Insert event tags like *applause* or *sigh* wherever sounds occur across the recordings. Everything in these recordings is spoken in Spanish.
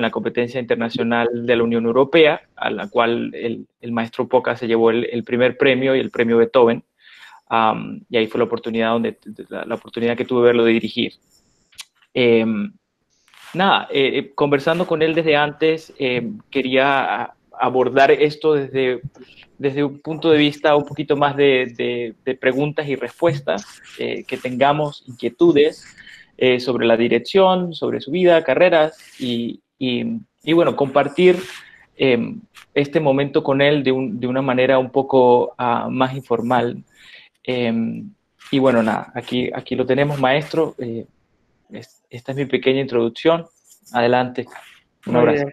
en la competencia internacional de la Unión Europea, a la cual el, maestro Poca se llevó el, primer premio y el premio Beethoven. y ahí fue la oportunidad, donde, la, oportunidad que tuve de verlo de dirigir. Em, nada, eh, eh, conversando con él desde antes, em, quería abordar esto desde, desde un punto de vista un poquito más de, preguntas y respuestas, eh, que tengamos inquietudes sobre la dirección, sobre su vida, carreras y, y, bueno, compartir em, este momento con él de, de una manera un poco ah, más informal. Em, y bueno, nada, aquí, aquí lo tenemos, maestro. Eh, esta es mi pequeña introducción. Adelante. Un abrazo.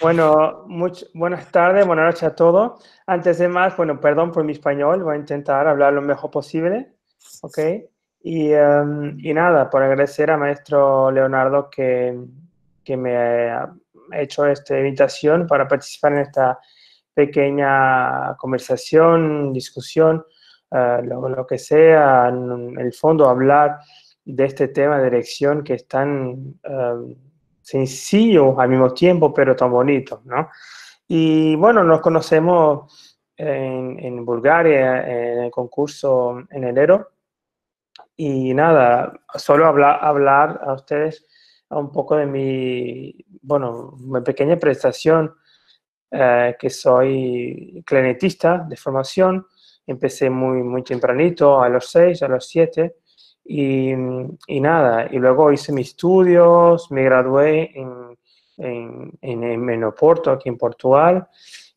Bueno, buenas tardes, buenas noches a todos. Antes de más, bueno, perdón por mi español, voy a intentar hablar lo mejor posible, ¿ok? Y, em, y nada, por agradecer a maestro Leonardo que, que me ha hecho esta invitación para participar en esta pequeña conversación, discusión, uh, lo, lo, que sea, en el fondo hablar de este tema de elección que es tan uh, sencillo al mismo tiempo, pero tan bonito, ¿no? Y bueno, nos conocemos en, en Bulgaria, en el concurso en enero, y nada, solo hablar, hablar a ustedes un poco de mi, bueno, mi pequeña prestación, eh, que soy clarinetista de formación. Empecé muy, muy tempranito, a los seis, a los siete, y, y nada, y luego hice mis estudios, me gradué en, en, en, Menoporto, aquí en Portugal,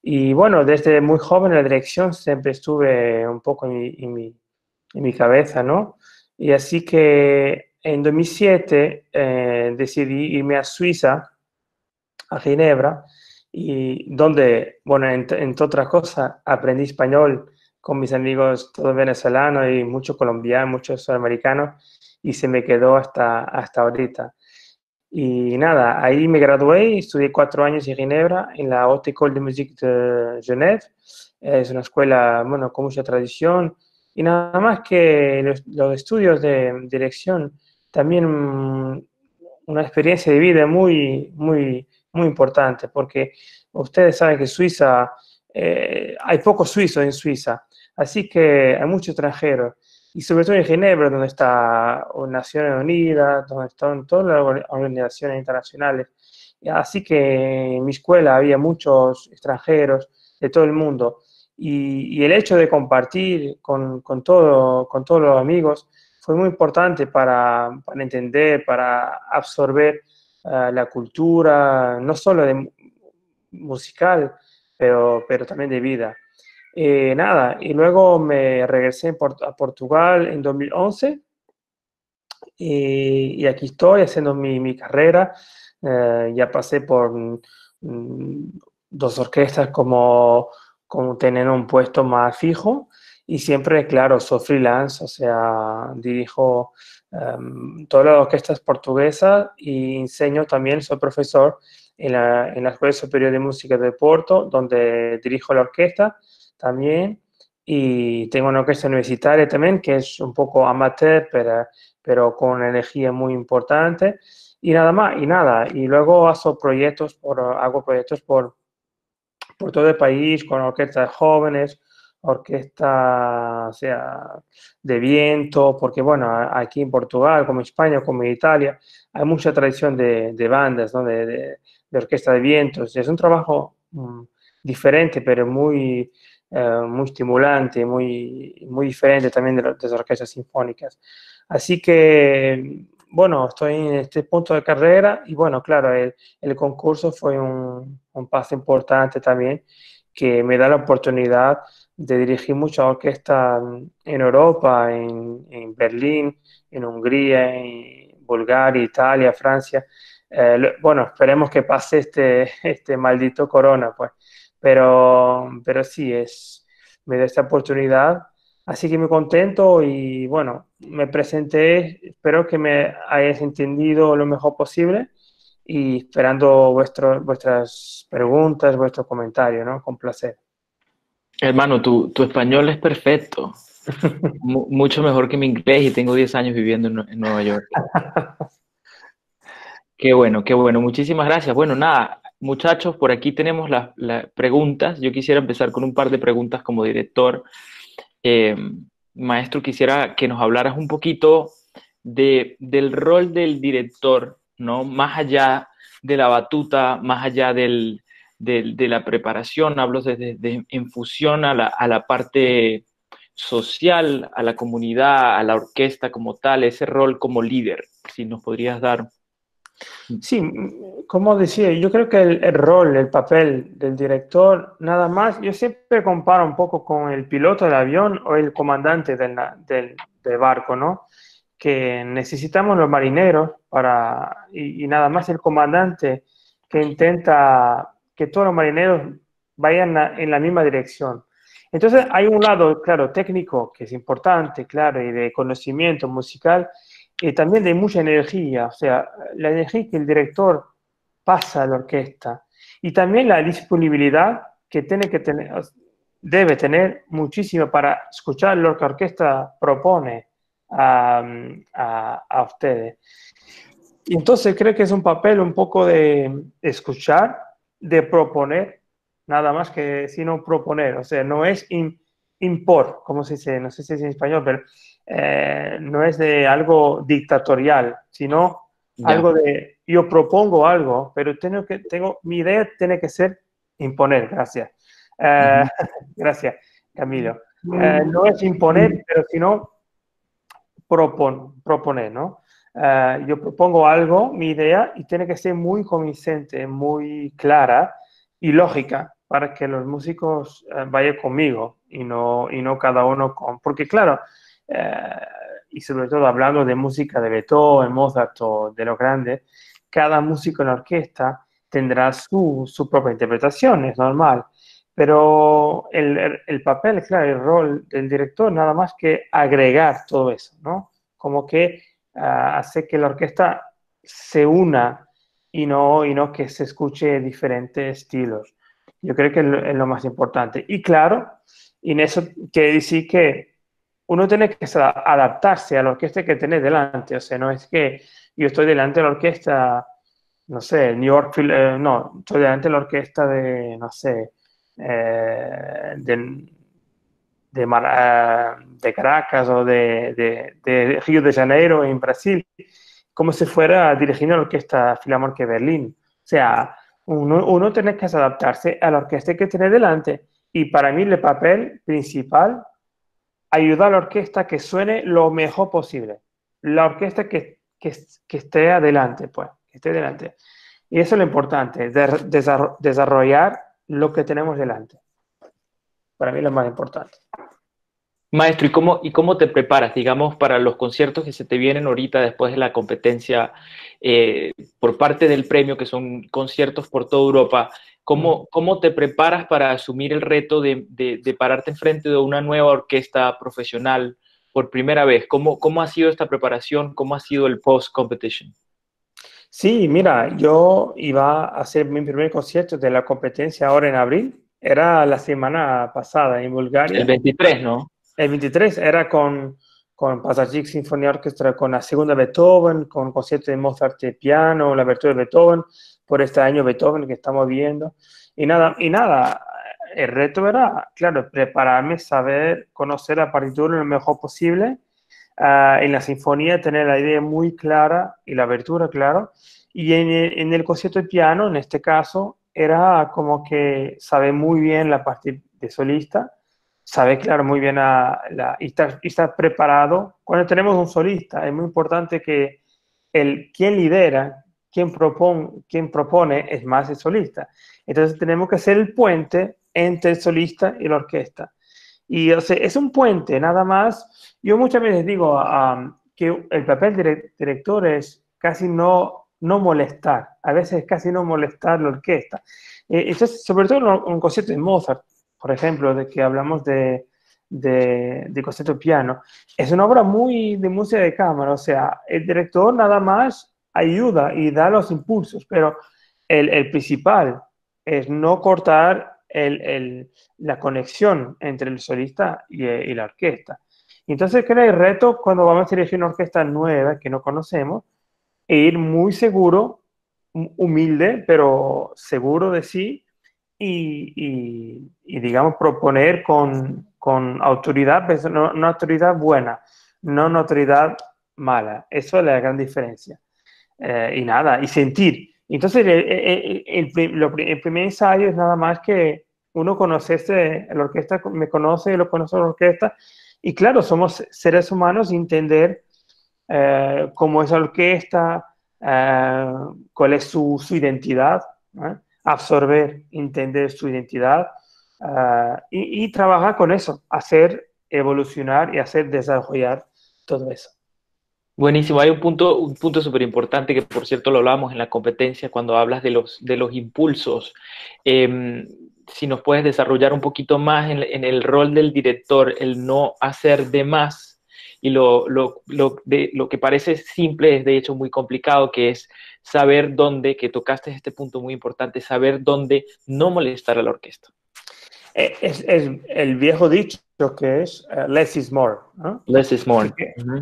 y bueno, desde muy joven la dirección siempre estuve un poco en mi, en mi, en mi cabeza, ¿no? Y así que en 2007 eh, decidí irme a Suiza, a Ginebra, y donde, bueno, entre, otras cosas, aprendí español con mis amigos todos venezolanos y muchos colombianos, muchos sudamericanos, y se me quedó hasta, hasta ahorita. Y nada, ahí me gradué estudié cuatro años en Ginebra, en la Haute École de Musique de Genève. Es una escuela, bueno, con mucha tradición. Y nada más que los, los estudios de dirección también una experiencia de vida muy, muy, muy importante, porque ustedes saben que Suiza, eh, hay pocos suizos en Suiza, así que hay muchos extranjeros, y sobre todo en Ginebra, donde está Naciones Unidas, donde están todas las organizaciones internacionales. Así que en mi escuela había muchos extranjeros de todo el mundo, y, y el hecho de compartir con, con, todo, con todos los amigos, fue muy importante para, para entender, para absorber uh, la cultura, no solo de musical, pero, pero también de vida. Eh, nada, y luego me regresé a Portugal en 2011 y, y aquí estoy haciendo mi, mi carrera. Uh, ya pasé por mm, dos orquestas como, como tener un puesto más fijo y siempre, claro, soy freelance, o sea, dirijo um, todas las orquestas portuguesas y enseño también, soy profesor en la, en la Escuela Superior de Música de Porto, donde dirijo la orquesta también. Y tengo una orquesta universitaria también, que es un poco amateur, pero, pero con energía muy importante. Y nada más, y nada. Y luego hago proyectos por, hago proyectos por, por todo el país, con orquestas jóvenes, orquesta, o sea, de viento, porque bueno, aquí en Portugal, como España, como en Italia, hay mucha tradición de, de bandas, ¿no? de, de, de, orquesta de vientos. Es un trabajo um, diferente, pero muy, uh, muy estimulante, muy, muy diferente también de, las orquestas sinfónicas. Así que, bueno, estoy en este punto de carrera y bueno, claro, el, el concurso fue un, un paso importante también que me da la oportunidad de dirigir muchas orquestas en Europa, en, en, Berlín, en Hungría, en Bulgaria, Italia, Francia. Eh, bueno, esperemos que pase este, *laughs* este maldito corona, pues. Pero, pero sí, es, me da esta oportunidad. Así que me contento y bueno, me presenté, espero que me hayas entendido lo mejor posible y esperando vuestro, vuestras preguntas, vuestros comentarios, ¿no? Con placer. Hermano, tu, tu español es perfecto. *laughs* mucho mejor que mi inglés y tengo 10 años viviendo en, en Nueva York. *laughs* Qué bueno, qué bueno. Muchísimas gracias. Bueno, nada, muchachos, por aquí tenemos las, preguntas. Yo quisiera empezar con un par de preguntas como director. Eh, maestro, quisiera que nos hablaras un poquito de, del rol del director, ¿no? Más allá de la batuta, más allá del, de, la preparación, hablo de, en fusión a la, a la parte social, a la comunidad, a la orquesta como tal, ese rol como líder, si nos podrías dar. Sí, como decía, yo creo que el, rol, el papel del director, nada más, yo siempre comparo un poco con el piloto del avión o el comandante del, del, barco, ¿no? Que necesitamos los marineros para, y nada más el comandante que intenta que todos los marineros vayan en la misma dirección. Entonces hay un lado, claro, técnico, que es importante, claro, y de conocimiento musical, y también de mucha energía, o sea, la energía que el director pasa a la orquesta, y también la disponibilidad que tiene que tener, debe tener muchísimo para escuchar lo que la orquesta propone a, a, a ustedes. Entonces creo que es un papel un poco de escuchar, de proponer, nada más que sino proponer, o sea, no es impor, como se dice, no sé si es en español, pero eh, no es de algo dictatorial, sino algo de yo propongo algo, pero tengo que, tengo, mi idea tiene que ser imponer, gracias. Eh, *laughs* gracias, Camilo. Eh, no es imponer, pero sino propon, proponer, ¿no? Eh, yo propongo algo, mi idea, y tiene que ser muy convincente, muy clara y lógica para que los músicos eh, vayan conmigo y no, y no cada uno con... Porque claro, eh, y sobre todo hablando de música de Beethoven, Mozart o de los grandes, cada músico en la orquesta tendrá su, su propia interpretación, es normal. Pero el, el, papel, claro, el rol del director, nada más que agregar todo eso, ¿no? Como que hace que la orquesta se una y no, y no que se escuche diferentes estilos. Yo creo que es lo más importante. Y claro, y en eso quiere decir que uno tiene que adaptarse a la orquesta que tiene delante. O sea, no es que yo estoy delante de la orquesta, no sé, New York, eh, no, estoy delante de la orquesta de, no sé, eh, de, de, eh, de Caracas o de, de, Río de Janeiro en Brasil, como si fuera dirigiendo la orquesta Filarmónica de Berlín. O sea, uno, uno tiene que adaptarse a la orquesta que tiene delante. Y para mí el papel principal, ayudar a la orquesta que suene lo mejor posible. La orquesta que, que, que esté adelante, pues, que esté delante. Y eso es lo importante, de, desarrollar lo que tenemos delante. Para mí lo más importante. Maestro, ¿y cómo, ¿y cómo te preparas, digamos, para los conciertos que se te vienen ahorita después de la competencia eh, por parte del premio, que son conciertos por toda Europa? ¿Cómo, cómo te preparas para asumir el reto de, de, pararte enfrente de una nueva orquesta profesional por primera vez? ¿Cómo, ¿Cómo ha sido esta preparación? ¿Cómo ha sido el post-competition? Sí, mira, yo iba a hacer mi primer concierto de la competencia ahora en abril. Era la semana pasada en Bulgaria. El 23, ¿no? El 23 era con, con Pasajic Sinfonía Orquestra, con la segunda Beethoven, con concierto de Mozart de piano, la abertura de Beethoven, por este año Beethoven que estamos viendo. Y nada, y nada, el reto era, claro, prepararme, saber, conocer la partitura lo mejor posible. Uh, en la sinfonía tener la idea muy clara y la abertura, claro. Y en el, en el concierto de piano, en este caso, era como que saber muy bien la parte de solista sabe, claro, muy bien a la, y, está, preparado. Cuando tenemos un solista, es muy importante que el quien lidera, quien propone, quien propone es más el solista. Entonces tenemos que ser el puente entre el solista y la orquesta. Y o sea, es un puente, nada más. Yo muchas veces digo que el papel de director es casi no, no molestar, a veces casi no molestar la orquesta. Eh, entonces, sobre todo un concierto de Mozart, por ejemplo, de que hablamos de, de, de concierto piano, es una obra muy de música de cámara, o sea, el director nada más ayuda y da los impulsos, pero el, el principal es no cortar el, el, la conexión entre el solista y, y la orquesta. Entonces, crea el reto cuando vamos a dirigir una orquesta nueva que no conocemos, e ir muy seguro humilde, pero seguro de sí, y, digamos, proponer con, con autoridad, pero no, una autoridad buena, no una autoridad mala. Eso es la gran diferencia. Eh, y nada, y sentir. Entonces, el, el, primer ensayo es nada más que uno conoce la orquesta, me conoce, lo conoce la orquesta, y claro, somos seres humanos y entender eh, cómo es la orquesta, eh, cuál es su, su identidad, absorber, entender su identidad y, y trabajar con eso, hacer evolucionar y hacer desarrollar todo eso. Buenísimo, hay un punto, un punto súper importante que por cierto lo hablamos en la competencia cuando hablas de los, de los impulsos. Em, si nos puedes desarrollar un poquito más en, el rol del director, el no hacer de más y lo, lo, lo, de, lo que parece simple es de hecho muy complicado, que es saber dónde, que tocaste este punto muy importante, saber dónde no molestar a la orquesta. Eh, es, es el viejo dicho que es uh, less is more. Less is more.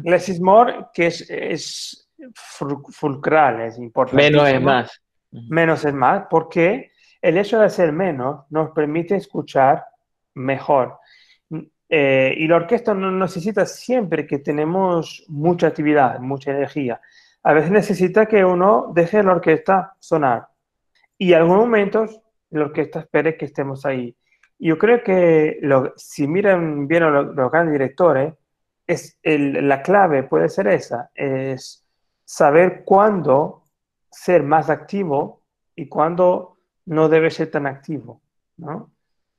Less is more, que es, es fulcral, es importante. Menos es más. Menos es más, porque el hecho de ser menos nos permite escuchar mejor. Eh, y la orquesta no necesita siempre que tenemos mucha actividad, mucha energía. A veces necesita que uno deje la orquesta sonar. Y en algunos momentos la orquesta espere que estemos ahí. Yo creo que si miran bien los, los grandes directores, es la clave puede ser esa, es saber cuándo ser más activo y cuándo no debe ser tan activo, ¿no?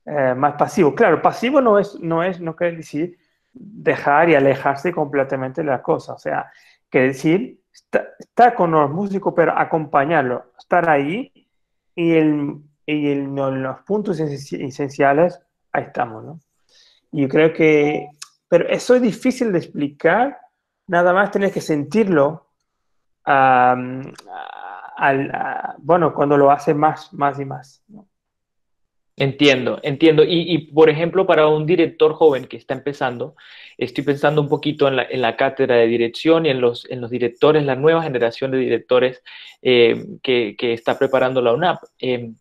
Eh, más pasivo. Claro, pasivo no es, no es, no quiere decir dejar y alejarse completamente de la cosa, o sea, quiere decir estar con los músicos, pero acompañarlo, estar ahí y el, y en los puntos esenciales, ahí estamos, ¿no? Yo creo que, pero eso es difícil de explicar, nada más tienes que sentirlo, al, bueno, cuando lo hace más, más y más. Entiendo, entiendo. Y, por ejemplo, para un director joven que está empezando, estoy pensando un poquito en la, cátedra de dirección y en los, directores, la nueva generación de directores eh, que, que, está preparando la UNAP. Eh,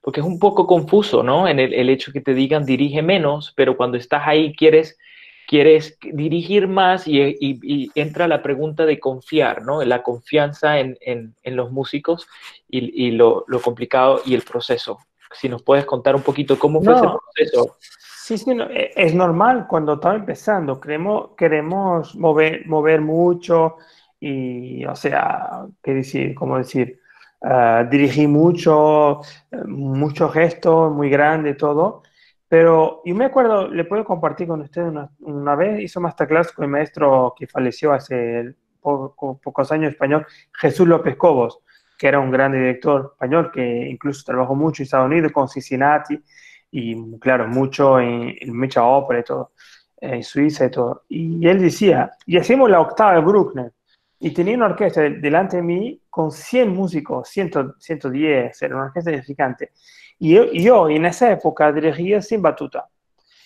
porque es un poco confuso, ¿no? En el, hecho que te digan dirige menos, pero cuando estás ahí quieres, quieres dirigir más y, entra la pregunta de confiar, ¿no? La confianza en, los músicos y, lo, complicado y el proceso. Si nos puedes contar un poquito cómo fue ese proceso. Sí, sí, e, es normal cuando estaba empezando. Queremos, queremos mover, mover mucho y, o sea, ¿qué decir? ¿Cómo decir? Ah, dirigí mucho, mucho gestos, muy grande, todo. Pero yo me acuerdo, le puedo compartir con usted una, vez, hizo masterclass con el maestro que falleció hace pocos años español, Jesús López Cobos, que era un gran director español que incluso trabajó mucho en Estados Unidos con Cincinnati y, claro, mucho en, en mucha ópera y todo, en Suiza y todo. Y él decía, y hacemos la octava de Bruckner, y tenía una orquesta delante de mí con 100 músicos, 100, 110, era una orquesta edificante. Y yo, yo, en esa época dirigía sin batuta.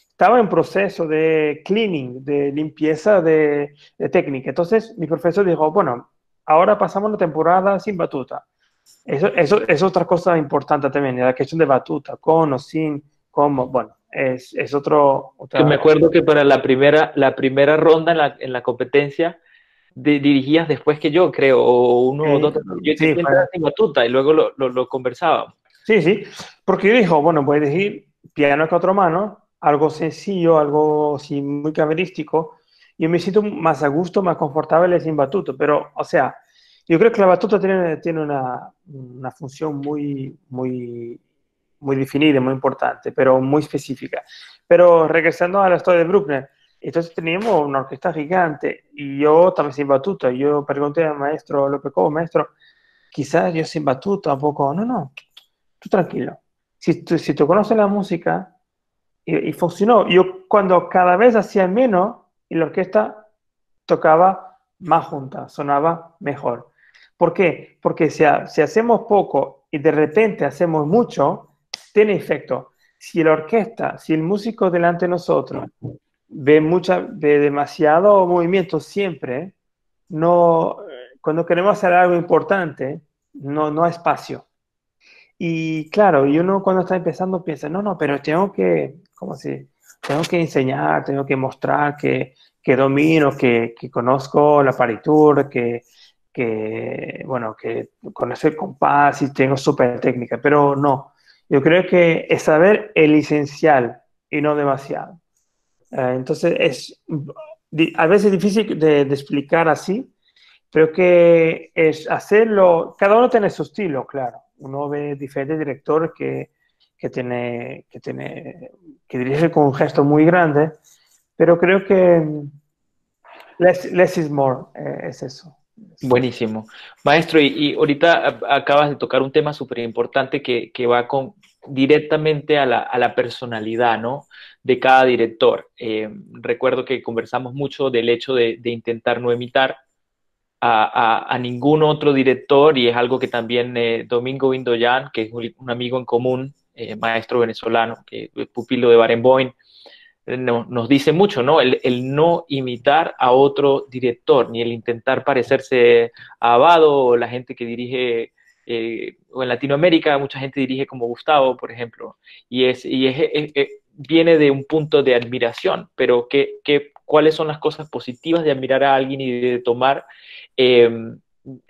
Estaba en proceso de cleaning, de limpieza de, técnica. Entonces mi profesor dijo, bueno, ahora pasamos la temporada sin batuta. Eso, eso es otra cosa importante también, la cuestión de batuta, con o sin, como, bueno, es, es otro... Otra... Me acuerdo que para la primera, la primera ronda en la, en la competencia dirigías después que yo, creo, o uno o dos. Yo sí, sin batuta y luego lo, lo, conversábamos. Sí, sí, porque yo dijo, bueno, voy a elegir piano cuatro manos, algo sencillo, algo así muy camerístico, y me siento más a gusto, más confortable sin batuta, pero, o sea, yo creo que la batuta tiene, tiene una, una función muy, muy, muy definida, muy importante, pero muy específica. Pero regresando a la historia de Bruckner, entonces teníamos una orquesta gigante y yo también sin batuta. Yo pregunté al maestro López Cobo, maestro, quizás yo sin batuta tampoco. No, no, tú tranquilo. Si tú, si tú conoces la música y, funcionó, yo cuando cada vez hacía menos y la orquesta tocaba más junta, sonaba mejor. ¿Por qué? Porque si, si hacemos poco y de repente hacemos mucho, tiene efecto. Si la orquesta, si el músico delante de nosotros ve, mucha, ve demasiado movimiento siempre, no, cuando queremos hacer algo importante, no, no hay espacio. Y claro, y uno cuando está empezando piensa, no, no, pero tengo que, como si, tengo que enseñar, tengo que mostrar que, que domino, que, que, conozco la paritura, que, que, bueno, que conozco el compás y tengo súper técnica, pero no. Yo creo que es saber el esencial y no demasiado. Eh, entonces, es a veces difícil de, de explicar así, pero que es hacerlo, cada uno tiene su estilo, claro uno ve diferentes directores que, que, tiene, que, tiene, que dirige con un gesto muy grande, pero creo que less, is more, eh, es eso. Buenísimo. Maestro, y, ahorita acabas de tocar un tema súper importante que, que, va con, directamente a la, a la, personalidad ¿no? de cada director. Eh, recuerdo que conversamos mucho del hecho de, de intentar no imitar, a, ningún otro director y es algo que también eh, Domingo Indoyan, que es un, amigo en común, eh, maestro venezolano, que es pupilo de Barenboim, eh, nos dice mucho, ¿no? El, no imitar a otro director, ni el intentar parecerse a Abado o la gente que dirige, o en Latinoamérica mucha gente dirige como Gustavo, por ejemplo, y, es, y es, viene de un punto de admiración, pero ¿qué, qué, cuáles son las cosas positivas de admirar a alguien y de tomar Em,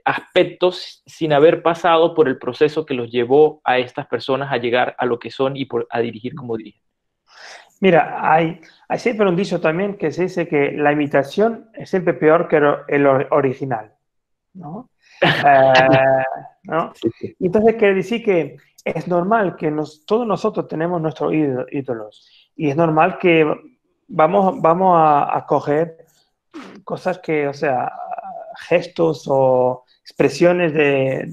aspectos sin haber pasado por el proceso que los llevó a estas personas a llegar a lo que son y a dirigir como dirigen. Mira, hay, hay siempre un dicho también que se dice que la imitación es siempre peor que el original, ¿no? *laughs* Eh, ¿no? Entonces quiere decir que es normal que nos, todos nosotros tenemos nuestros ídolos y es normal que vamos, vamos a, a coger cosas que, o sea, gestos o expresiones de,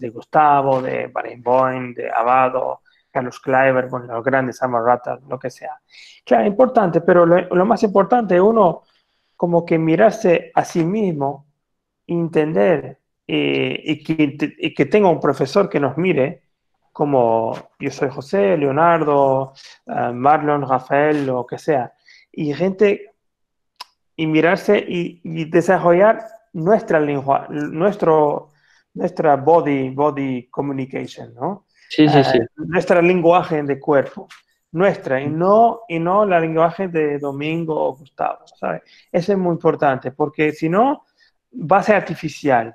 de, Gustavo, de de Abado, Carlos Kleiber, bueno, los grandes Amarratas, lo que sea. Claro, importante, pero lo, más importante es uno como que mirarse a sí mismo, entender eh, y, que, y, que, tenga un profesor que nos mire, como yo soy José, Leonardo, eh, Marlon, Rafael, lo que sea, y gente, y mirarse y, y desarrollar nuestra lengua, nuestro, nuestra body, body communication, ¿no? Sí, sí, sí. Eh, nuestra lenguaje de cuerpo, nuestra, y no, y no la lenguaje de Domingo o Gustavo, ¿sabes? Eso es muy importante, porque si no, va a ser artificial.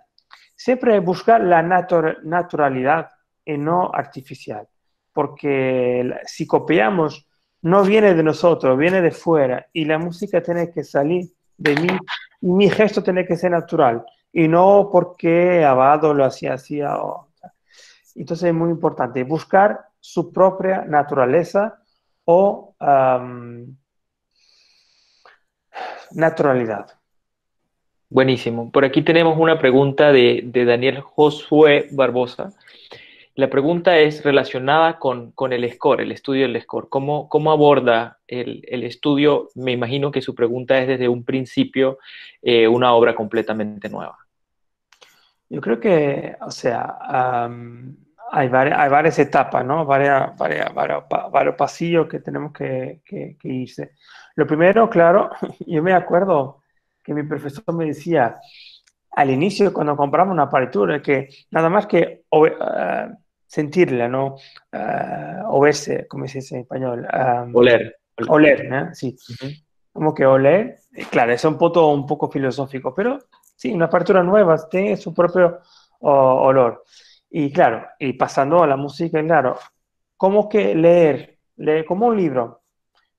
Siempre buscar la naturalidad y no artificial, porque si copiamos, no viene de nosotros, viene de fuera, y la música tiene que salir de mí mi gesto tiene que ser natural y no porque Abado lo hacía así. entonces es muy importante buscar su propia naturaleza o naturalidad. Buenísimo. Por aquí tenemos una pregunta de, de Daniel Josué Barbosa. La pregunta es relacionada con, el score, el estudio del score. ¿Cómo, cómo aborda el, estudio? Me imagino que su pregunta es desde un principio eh, una obra completamente nueva. Yo creo que, o sea, hay, varias, hay, varias, etapas, ¿no? Varias, varias, varios, pasillos que tenemos que, que, irse. Lo primero, claro, *laughs* yo me acuerdo que mi profesor me decía al inicio cuando compramos una partitura que nada más que eh, sentirla, ¿no? Uh, o verse, como se dice en español. oler. Oler, ¿no? Sí. Como que oler, eh, claro, es un poco, un poco filosófico, pero sí, una partitura nueva tiene su propio olor. Y claro, y pasando a la música, claro, como que leer, leer como un libro,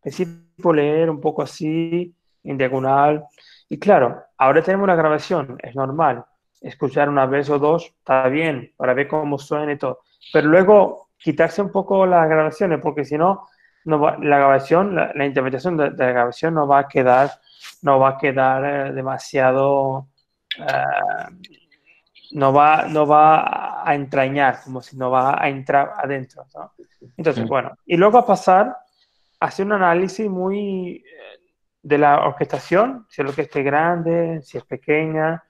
es decir, leer un poco así, en diagonal. Y claro, ahora tenemos una grabación, es normal. Escuchar una vez o dos está bien, para ver cómo suena y todo pero luego quitarse un poco las grabaciones, porque si no, no la grabación, la, interpretación de, la grabación no va a quedar, no va a quedar eh, demasiado, eh, no, va, no va a entrañar, como si no va a entrar adentro. Entonces, bueno, y luego a pasar a hacer un análisis muy eh, de la orquestación, si la orquesta es grande, si es pequeña,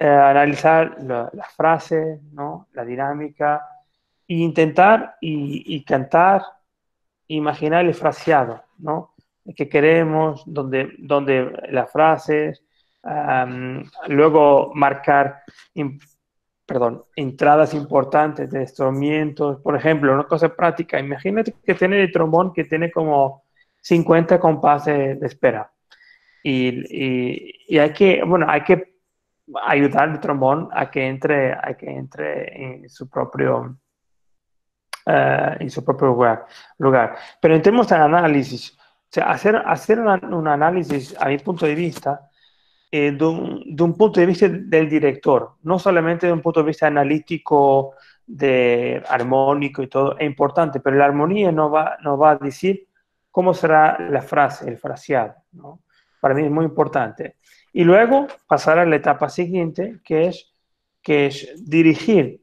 analizar las frases, ¿no? la dinámica, y intentar y, cantar, imaginar el fraseado, ¿no? Que queremos, donde, donde las frases, luego marcar perdón, entradas importantes de instrumentos. Por ejemplo, una cosa práctica, imagínate que tiene el trombón que tiene como 50 compases de espera. Y, y, hay que, bueno, hay que ayudar al trombón a que entre, a que entre en su propio, uh, en su propio lugar, lugar. Pero en términos de análisis, hacer, hacer un análisis, a mi punto de vista, eh, de, un, de, un, punto de vista del director, no solamente de un punto de vista analítico, de armónico y todo, es importante, pero la armonía no va, no va a decir cómo será la frase, el fraseado, ¿no? Para mí es muy importante. Y luego pasar a la etapa siguiente, que es, que es dirigir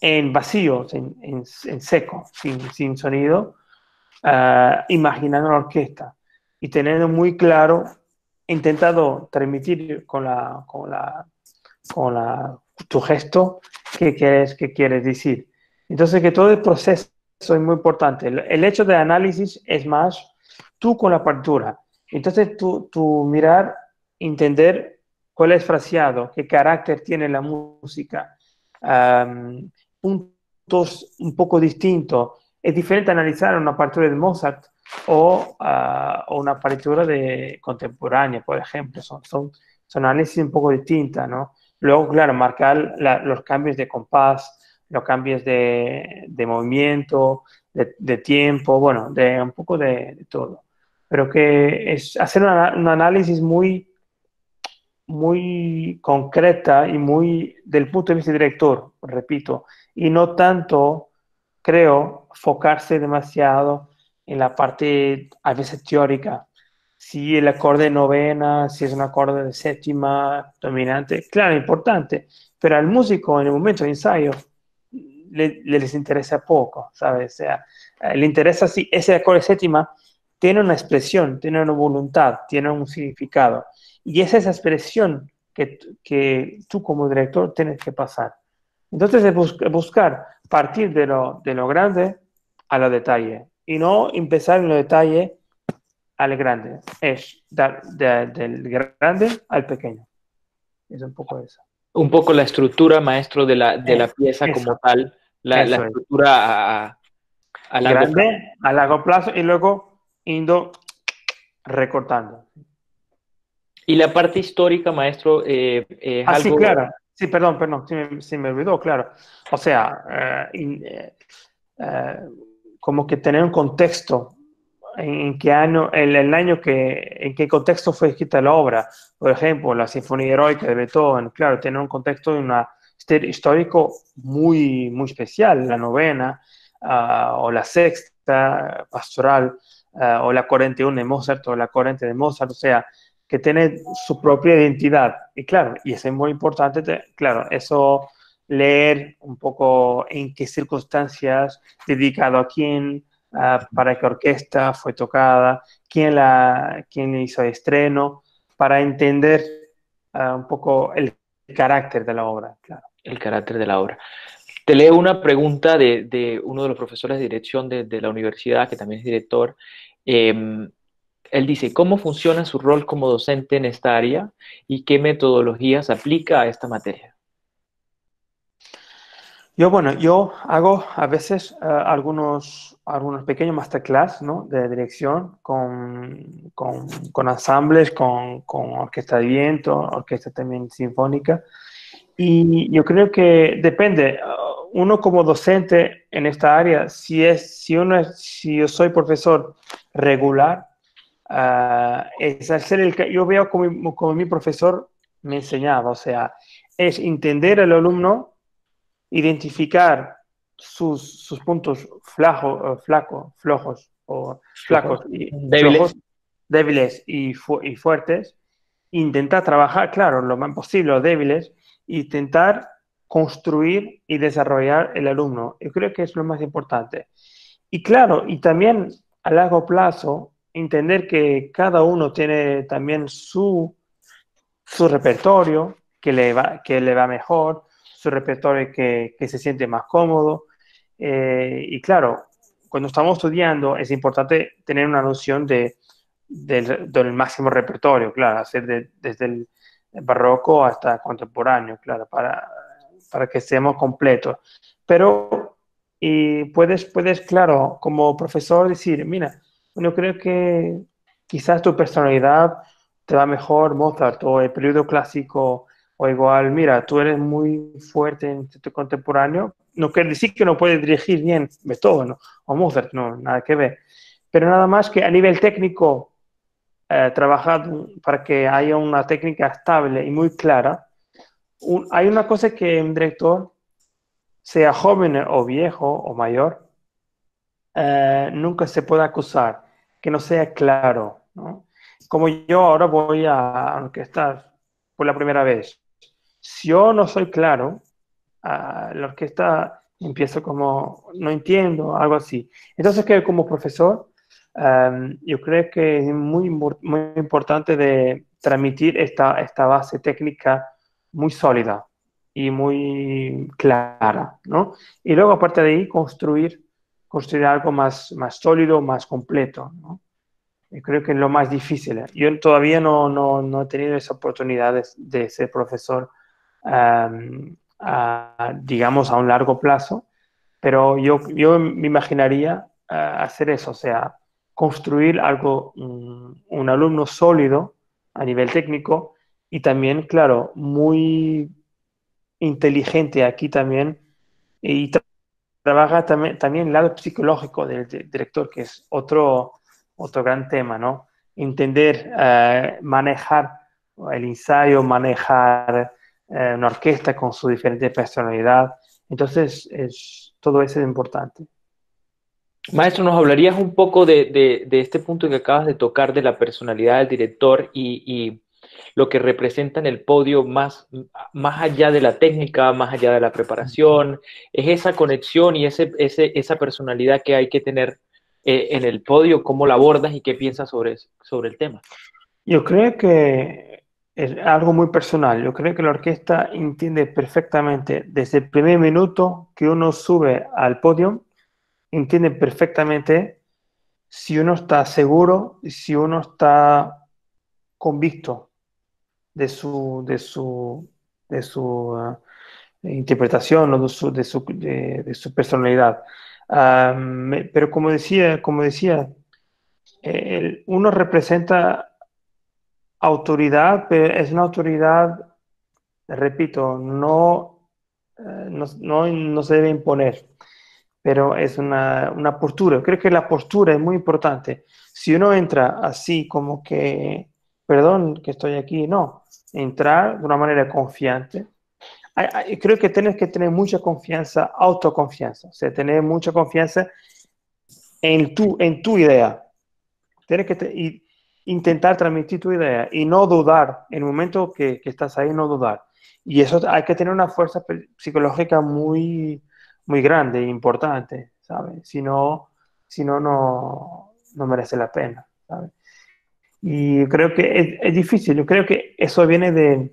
en vacío, en, en, seco, sin, sin sonido, uh, imaginando la orquesta y teniendo muy claro, intentado transmitir con, la, con, la, con la, tu gesto qué quieres, qué quieres decir. Entonces, que todo el proceso es muy importante. El, el hecho de análisis es más tú con la partitura. Entonces, tú, tú mirar entender cuál es fraseado, qué carácter tiene la música, puntos un poco distintos. Es diferente analizar una partitura de Mozart o, uh, una partitura de contemporánea, por ejemplo. Son, son, son análisis un poco distintas, ¿no? Luego, claro, marcar los cambios de compás, los cambios de, de movimiento, de, tiempo, bueno, de un poco de, todo. Pero que es hacer un análisis muy muy concreta y muy del punto de vista director, repito, y no tanto, creo, enfocarse demasiado en la parte a veces teórica. Si el acorde novena, si es un acorde de séptima dominante, claro, importante, pero al músico en el momento de ensayo le, les interesa poco, ¿sabes? O sea, le interesa si ese acorde de séptima tiene una expresión, tiene una voluntad, tiene un significado y es esa expresión que, que tú como director tienes que pasar. Entonces, es buscar partir de lo, de lo grande a lo detalle y no empezar en lo detalle al grande. Es dar del grande al pequeño. Es un poco eso. Un poco la estructura, maestro, de la, de la pieza como tal, la, la estructura a, a largo grande, plazo. a largo plazo y luego indo recortando. Y la parte histórica, maestro, eh, es ah, algo... Sí, claro. Sí, perdón, perdón, sí me, me olvidó, claro. O sea, eh, in, eh, eh, como que tener un contexto en qué año, el, el, año que, en qué contexto fue escrita la obra. Por ejemplo, la Sinfonía Heroica de Beethoven, claro, tener un contexto una, histórico muy, muy especial, la novena, uh, o la sexta pastoral, uh, o la 41 de Mozart, o la 40 de Mozart, o sea, que tiene su propia identidad. Y claro, y eso es muy importante, claro, eso leer un poco en qué circunstancias, dedicado a quién, para qué orquesta fue tocada, quién, la, quién hizo el estreno, para entender uh, un poco el carácter de la obra, claro. El carácter de la obra. Te leo una pregunta de, de uno de los profesores de dirección de, de, la universidad, que también es director. Eh, él dice, ¿cómo funciona su rol como docente en esta área y qué metodologías aplica a esta materia? Yo, bueno, yo hago a veces uh, algunos, algunos pequeños masterclass ¿no? de dirección con, con, con ensambles, con, con, orquesta de viento, orquesta también sinfónica. Y yo creo que depende, uh, uno como docente en esta área, si, es, si, uno es, si yo soy profesor regular, Uh, es hacer el, yo veo como, como, mi profesor me enseñaba, o sea, es entender al alumno, identificar sus, sus puntos flacos, flaco, flojos o flacos y débiles, flojos, débiles y, fu y, fuertes, intentar trabajar, claro, lo más posible, los débiles, intentar construir y desarrollar el alumno. Yo creo que es lo más importante. Y claro, y también a largo plazo, entender que cada uno tiene también su, su repertorio que le, va, que le va mejor, su repertorio que, que se siente más cómodo. Eh, y claro, cuando estamos estudiando es importante tener una noción de, del, del máximo repertorio, claro, hacer de, desde el barroco hasta contemporáneo, claro, para, para que seamos completos. Pero y puedes, puedes, claro, como profesor decir, mira, yo creo que quizás tu personalidad te va mejor Mozart o el periodo clásico o igual, mira, tú eres muy fuerte en tu contemporáneo. No quiere decir que no puedes dirigir bien Beethoven o Mozart, no, nada que ver. Pero nada más que a nivel técnico, eh, trabajar para que haya una técnica estable y muy clara. hay una cosa que un director, sea joven o viejo o mayor, eh, nunca se puede acusar que no sea claro. Como yo ahora voy a orquestar por la primera vez, si yo no soy claro, uh, la orquesta empiezo como, no entiendo, algo así. Entonces, que como profesor, em, yo creo que es muy, muy importante de transmitir esta, esta base técnica muy sólida y muy clara, ¿no? Y luego, aparte de ahí, construir, construir algo más, más sólido, más completo, ¿no? creo que es lo más difícil. Yo todavía no, no, no he tenido esa oportunidad de, ser profesor digamos, a un largo plazo, pero yo, yo me imaginaría eh, hacer eso, o sea, construir algo, un, alumno sólido a nivel técnico y también, claro, muy inteligente aquí también trabaja también, también el lado psicológico del, director, que es otro, otro gran tema, ¿no? Entender, eh, manejar el ensayo, manejar eh, una orquesta con su diferente personalidad. Entonces, es, todo eso es importante. Maestro, ¿nos hablarías un poco de, de, este punto que acabas de tocar de la personalidad del director y, y, lo que representa en el podio más, más allá de la técnica, más allá de la preparación? Es esa conexión y ese, ese, esa personalidad que hay que tener eh, en el podio, ¿cómo la abordas y qué piensas sobre, sobre el tema? Yo creo que es algo muy personal. Yo creo que la orquesta entiende perfectamente desde el primer minuto que uno sube al podio, entiende perfectamente si uno está seguro si uno está convicto de su, de su, de su uh, interpretación o de su, de su, de, su personalidad. pero como decía, como decía uno representa autoridad, pero es una autoridad, repito, no, eh, no, no, se debe imponer, pero es una, una, postura. Creo que la postura es muy importante. Si uno entra así como que, perdón que estoy aquí, no, entrar de una manera confiante. Creo que tienes que tener mucha confianza, autoconfianza, o sea, tener mucha confianza en tu, en tu idea. Tienes que intentar transmitir tu idea y no dudar, en el momento que, que, estás ahí, no dudar. Y eso hay que tener una fuerza psicológica muy, muy grande e importante, ¿sabes? Si no, si no, no, no merece la pena, ¿sabes? Y creo que es, difícil, yo creo que eso viene de,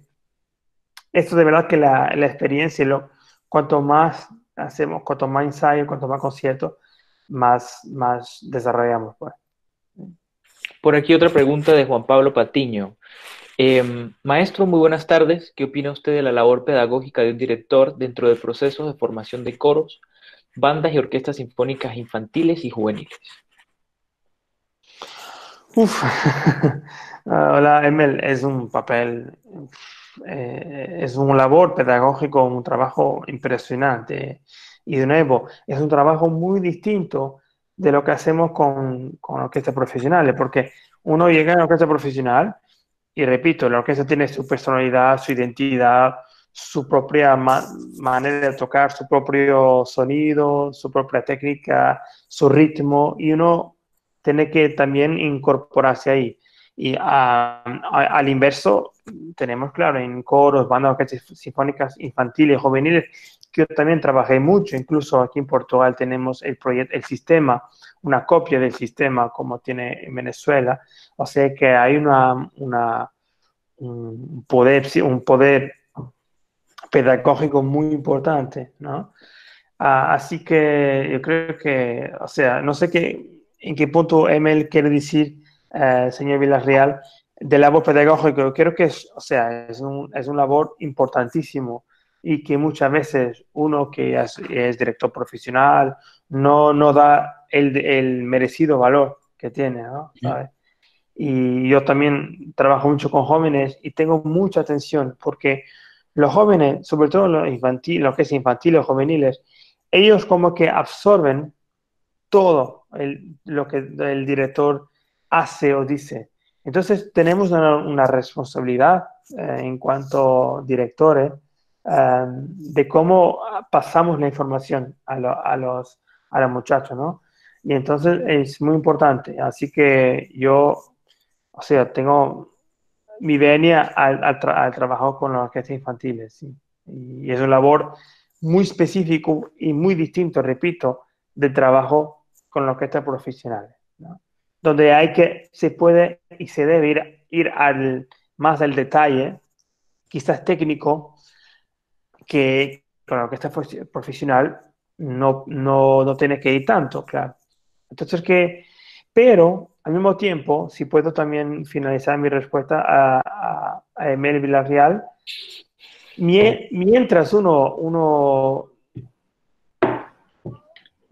esto de verdad que la, experiencia, lo, cuanto más hacemos, cuanto más ensayo, cuanto más conciertos, más, más desarrollamos, pues. Por aquí otra pregunta de Juan Pablo Patiño. Em, maestro, muy buenas tardes. ¿Qué opina usted de la labor pedagógica de un director dentro de procesos de formación de coros, bandas y orquestas sinfónicas infantiles y juveniles? Uf. *laughs* Hola, Emel. Es un papel, eh, es un labor pedagógico, un trabajo impresionante. Y de nuevo, es un trabajo muy distinto de lo que hacemos con, con orquestas profesionales, porque uno llega a una orquesta profesional y repito, la orquesta tiene su personalidad, su identidad, su propia manera de tocar, su propio sonido, su propia técnica, su ritmo, y uno tiene que también incorporarse ahí. Y al inverso, tenemos, claro, en coros, bandas sinfónicas infantiles, juveniles, yo también trabajé mucho, incluso aquí en Portugal tenemos el proyecto, el sistema, una copia del sistema como tiene en Venezuela, o sea que hay una, una un poder, un poder pedagógico muy importante, ¿no? Ah, así que yo creo que, o sea, no sé qué, en qué punto Emel quiere decir, eh, señor Villarreal, de labor pedagógico. Creo que es, o sea, es un, es un labor importantísimo y que muchas veces uno que es, director profesional no, no da el, el merecido valor que tiene, ¿no? ¿Sabes? Y yo también trabajo mucho con jóvenes y tengo mucha atención porque los jóvenes, sobre todo los infantiles, lo que es infantiles o juveniles, ellos como que absorben todo lo que el director hace o dice. Entonces tenemos una, responsabilidad eh, en cuanto directores eh, de cómo pasamos la información a, a, los, a los muchachos, ¿no? Y entonces es muy importante. Así que yo, o sea, tengo mi venia al, al, trabajo con las orquestas infantiles, ¿sí? Y es un labor muy específico y muy distinto, repito, del trabajo con las orquestas profesionales, ¿no? Donde hay que, se puede y se debe ir, ir al, más al detalle, quizás técnico, que con la orquesta profesional no, no, no tiene que ir tanto, claro. Entonces, que, pero al mismo tiempo, si puedo también finalizar mi respuesta a, a, a Emel Villarreal, mientras uno, uno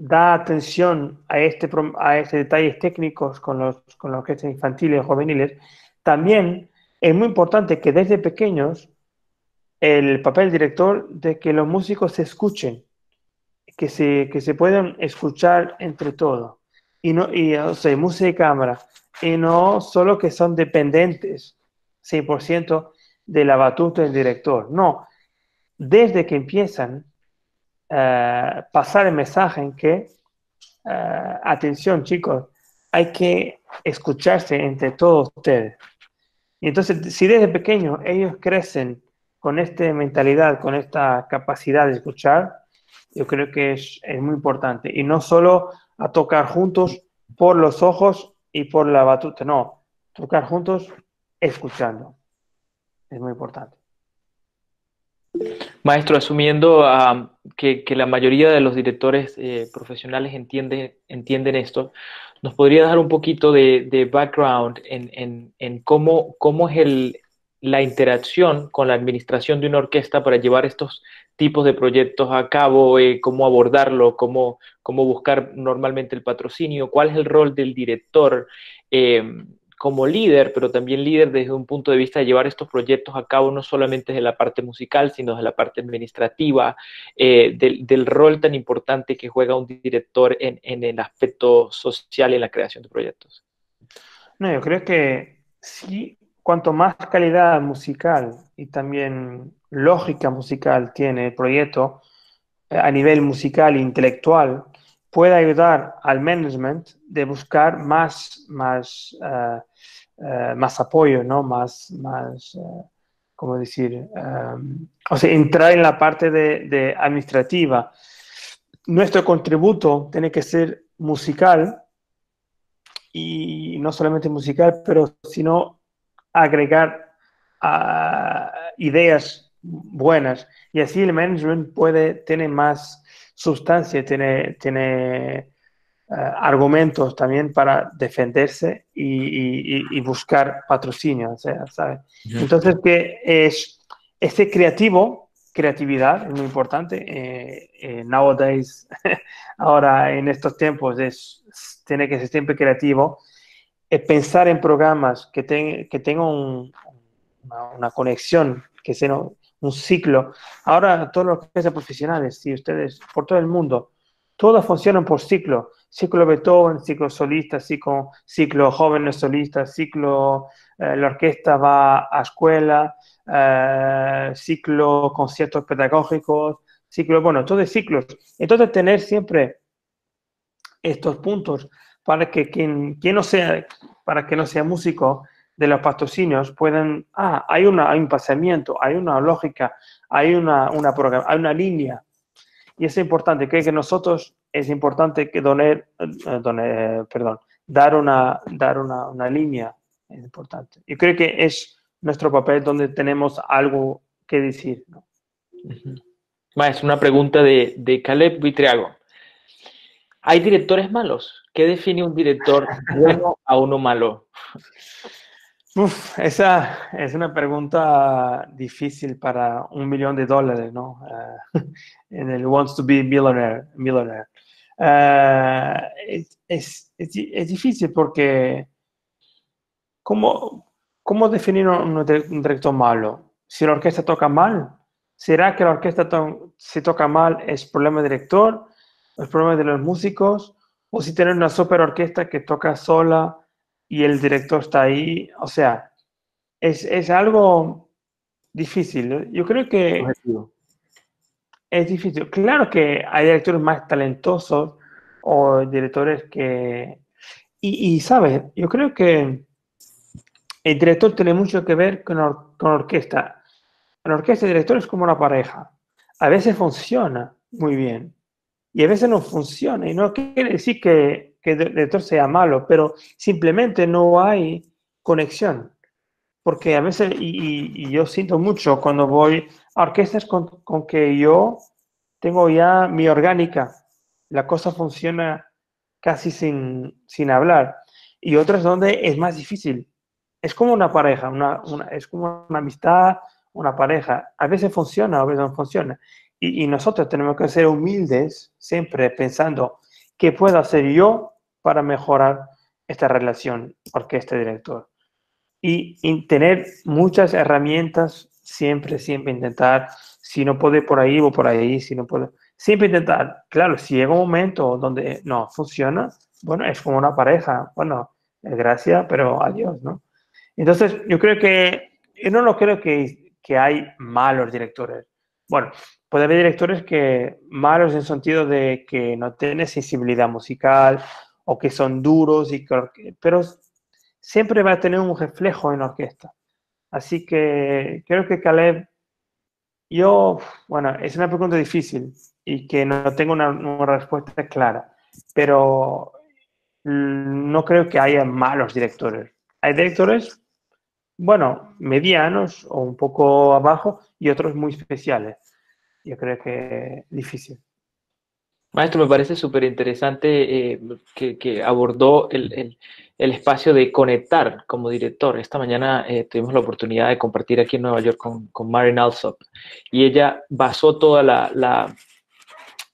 da atención a este, a este detalles técnicos con los, con los orquestas infantiles y juveniles, también es muy importante que desde pequeños el papel director de que los músicos se escuchen, que se, que se puedan escuchar entre todos y no, y, o sea, música y cámara, y no solo que son dependientes 100% de la batuta del director, no, desde que empiezan eh, pasar el mensaje en que, eh, atención chicos, hay que escucharse entre todos ustedes. Y entonces, si desde pequeños ellos crecen con esta mentalidad, con esta capacidad de escuchar, yo creo que es, es muy importante. Y no solo a tocar juntos por los ojos y por la batuta, no, tocar juntos escuchando. Es muy importante. Maestro, asumiendo que, la mayoría de los directores eh, profesionales entienden, entienden esto, ¿nos podría dar un poquito de, background en, cómo, cómo es el, la interacción con la administración de una orquesta para llevar estos tipos de proyectos a cabo, eh, cómo abordarlo, cómo, cómo buscar normalmente el patrocinio, cuál es el rol del director eh, como líder, pero también líder desde un punto de vista de llevar estos proyectos a cabo no solamente desde la parte musical, sino desde la parte administrativa, eh, del, rol tan importante que juega un director en, en el aspecto social y en la creación de proyectos. No, yo creo que sí, cuanto más calidad musical y también lógica musical tiene el proyecto eh, a nivel musical e intelectual, puede ayudar al management de buscar más, más, eh, eh, más apoyo, ¿no? Más, más ¿cómo decir? o sea, entrar en la parte de, de, administrativa. Nuestro contributo tiene que ser musical y no solamente musical, pero sino agregar uh, ideas buenas y así el management puede tener más sustancia, tiene, tiene uh, argumentos también para defenderse y, y, y buscar patrocinio, o sea, ¿sabe? Entonces que es este creativo, creatividad es muy importante. Eh, eh, nowadays, *laughs* ahora en estos tiempos es, tiene que ser siempre creativo. Es pensar en programas que, ten, que tengan un, una, una, conexión, que sea un ciclo. Ahora, todos los que profesionales, si ustedes, por todo el mundo, todos funcionan por ciclo. Ciclo Beethoven, ciclo solista, ciclo, ciclo jóvenes solistas, ciclo eh, la orquesta va a escuela, eh, ciclo conciertos pedagógicos, ciclo, bueno, todo es ciclos. Entonces, tener siempre estos puntos para que quien, quien no sea, para que no sea músico, de los patrocinios pueden, ah, hay, una, hay un pasamiento, hay una lógica, hay una, una, hay una línea. Y es importante, creo que nosotros es importante que donar, eh, donar perdón, dar una, dar una, una, línea, es importante. Y creo que es nuestro papel donde tenemos algo que decir. ¿no? Maestro, una pregunta de, de Caleb Vitriago. ¿Hay directores malos? ¿Qué define un director *laughs* bueno a uno malo? Uf, esa es una pregunta difícil para un millón de dólares, ¿no? Uh, *laughs* en el Wants to be Millionaire. millionaire. Uh, es, es, es, difícil porque ¿cómo, cómo definir un, un, director malo? Si la orquesta toca mal, ¿será que la orquesta to si toca mal es problema del director? ¿Es problema de los músicos? ¿O si tienen una super orquesta que toca sola? Y el director está ahí. O sea, es, es algo difícil. Yo creo que es difícil. Claro que hay directores más talentosos o directores que... Y, y ¿sabes? Yo creo que el director tiene mucho que ver con, or con orquesta. La orquesta y el director es como una pareja. A veces funciona muy bien y a veces no funciona. Y no quiere decir que que el director sea malo, pero simplemente no hay conexión. Porque a veces, y, yo siento mucho cuando voy a orquestas con, con, que yo tengo ya mi orgánica, la cosa funciona casi sin, sin hablar. Y otras donde es más difícil. Es como una pareja, una, una, es como una amistad, una pareja. A veces funciona, a veces no funciona. Y, y nosotros tenemos que ser humildes, siempre pensando, ¿qué puedo hacer yo para mejorar esta relación orquesta-director. Y, tener muchas herramientas, siempre, siempre intentar, si no puede por ahí o por ahí, si no puede, siempre intentar. Claro, si llega un momento donde no funciona, bueno, es como una pareja, bueno, gracias, pero adiós, ¿no? Entonces, yo creo que, yo no lo creo que, que hay malos directores. Bueno, puede haber directores que malos en el sentido de que no tienen sensibilidad musical o que son duros, y pero siempre va a tener un reflejo en la orquesta. Así que creo que Caleb, yo, bueno, es una pregunta difícil y que no tengo una, respuesta clara, pero no creo que haya malos directores. Hay directores, bueno, medianos o un poco abajo y otros muy especiales. Yo creo que difícil. Maestro, me parece súper interesante eh, que, abordó el, espacio de conectar como director. Esta mañana eh, tuvimos la oportunidad de compartir aquí en Nueva York con, con Marin Alsop y ella basó toda la, la,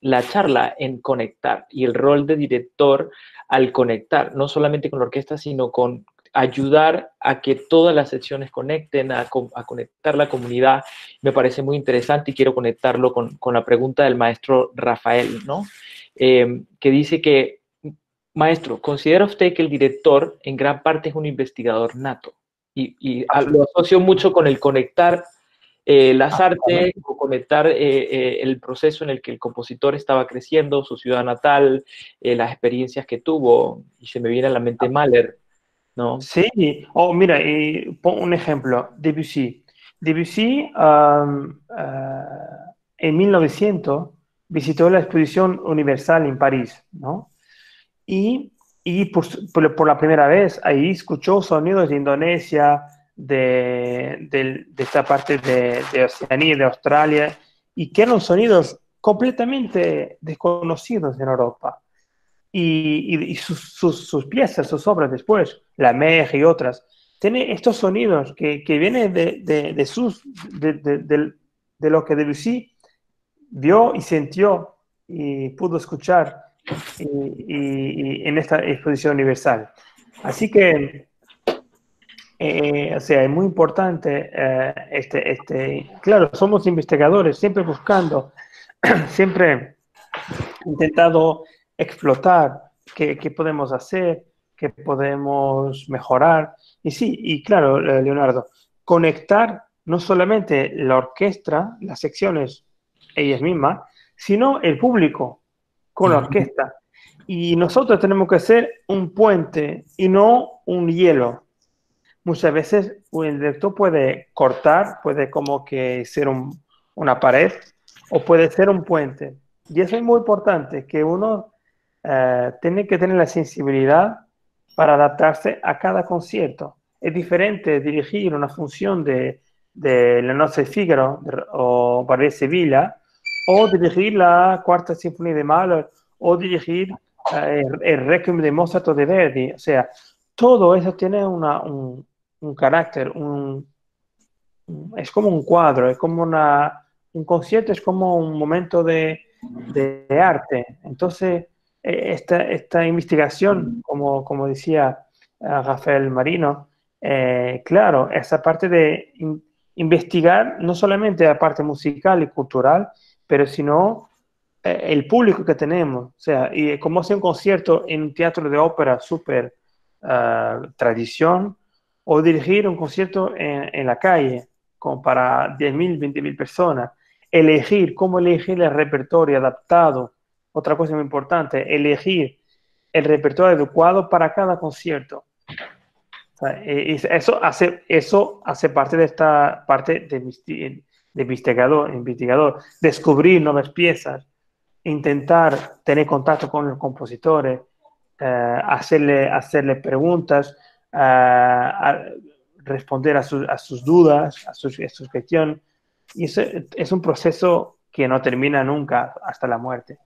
la charla en conectar y el rol de director al conectar, no solamente con la orquesta, sino con ayudar a que todas las secciones conecten, a, conectar la comunidad. Me parece muy interesante y quiero conectarlo con, la pregunta del maestro Rafael, ¿no? Eh, que dice que, maestro, ¿considera usted que el director en gran parte es un investigador nato? Y, lo asocio mucho con el conectar eh, las ah, artes o conectar eh, el proceso en el que el compositor estaba creciendo, su ciudad natal, las experiencias que tuvo. Y se me viene a la mente ah. Mahler, Sí, o mira, y pon un ejemplo, Debussy. Debussy uh, en 1900 visitó la exposición universal en París, ¿no? Y, y por, por, la primera vez ahí escuchó sonidos de Indonesia, de, de, esta parte de, Oceanía, de Australia, y que eran sonidos completamente desconocidos en Europa y, sus, sus, piezas, sus obras después, La Mer y otras, tiene estos sonidos que, que vienen de, de, de, sus, de, de, lo que Debussy vio y sintió y pudo escuchar y, en esta exposición universal. Así que, eh, o sea, es muy importante eh, este, este, claro, somos investigadores, siempre buscando, *clears throat* siempre intentado explotar, qué, podemos hacer, qué podemos mejorar. Y sí, y claro, eh, Leonardo, conectar no solamente la orquesta, las secciones, ellas mismas, sino el público con la orquesta. Y nosotros tenemos que ser un puente y no un hielo. Muchas veces el director puede cortar, puede como que ser una pared o puede ser un puente. Y eso es muy importante, que uno eh, tiene que tener la sensibilidad para adaptarse a cada concierto. Es diferente dirigir una función de, de La Noche de Figaro o Ballet Sevilla o dirigir la Cuarta Sinfonía de Mahler o dirigir eh, el, Requiem de Mozart o de Verdi. O sea, todo eso tiene una, un, un carácter, un, es como un cuadro, es como una, un concierto, es como un momento de, de arte. Entonces, esta, esta investigación, como, como decía eh, Rafael Marino, eh, claro, esa parte de investigar no solamente la parte musical y cultural, pero sino eh, el público que tenemos. O sea, y como hacer un concierto en un teatro de ópera súper tradición, o dirigir un concierto en, en la calle, como para 10.000, 20.000 personas. Elegir, cómo elegir el repertorio adaptado. Otra cosa muy importante, elegir el repertorio adecuado para cada concierto. E, eso, hace, eso hace parte de esta parte de, de investigador, investigador. Descubrir nuevas piezas, intentar tener contacto con los compositores, eh, hacerle, hacerle preguntas, responder a, a, sus dudas, a sus, a. Y eso es un proceso que no termina nunca hasta la muerte.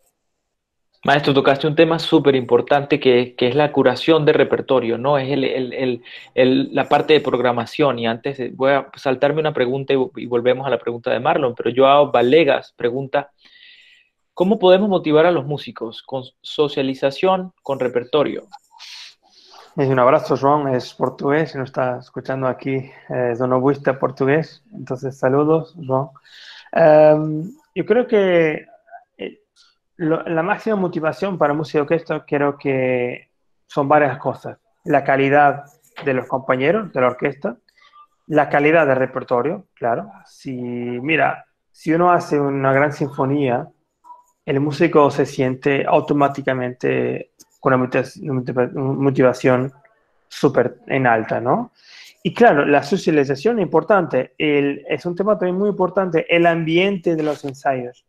Maestro, tocaste un tema súper importante que, que, es la curación de repertorio, ¿no? Es el, el, el, la parte de programación. Y antes voy a saltarme una pregunta y, y, volvemos a la pregunta de Marlon, pero Joao Valegas pregunta, ¿cómo podemos motivar a los músicos con socialización, con repertorio? Un abrazo, João, es portugués, no está escuchando aquí, eh, es un portugués, entonces saludos, João. Um, yo creo que la máxima motivación para música de orquesta creo que son varias cosas. La calidad de los compañeros de la orquesta, la calidad del repertorio, claro. Si, mira, si uno hace una gran sinfonía, el músico se siente automáticamente con una motivación súper en alta, ¿no? Y claro, la socialización es importante, es un tema también muy importante, el ambiente de los ensayos,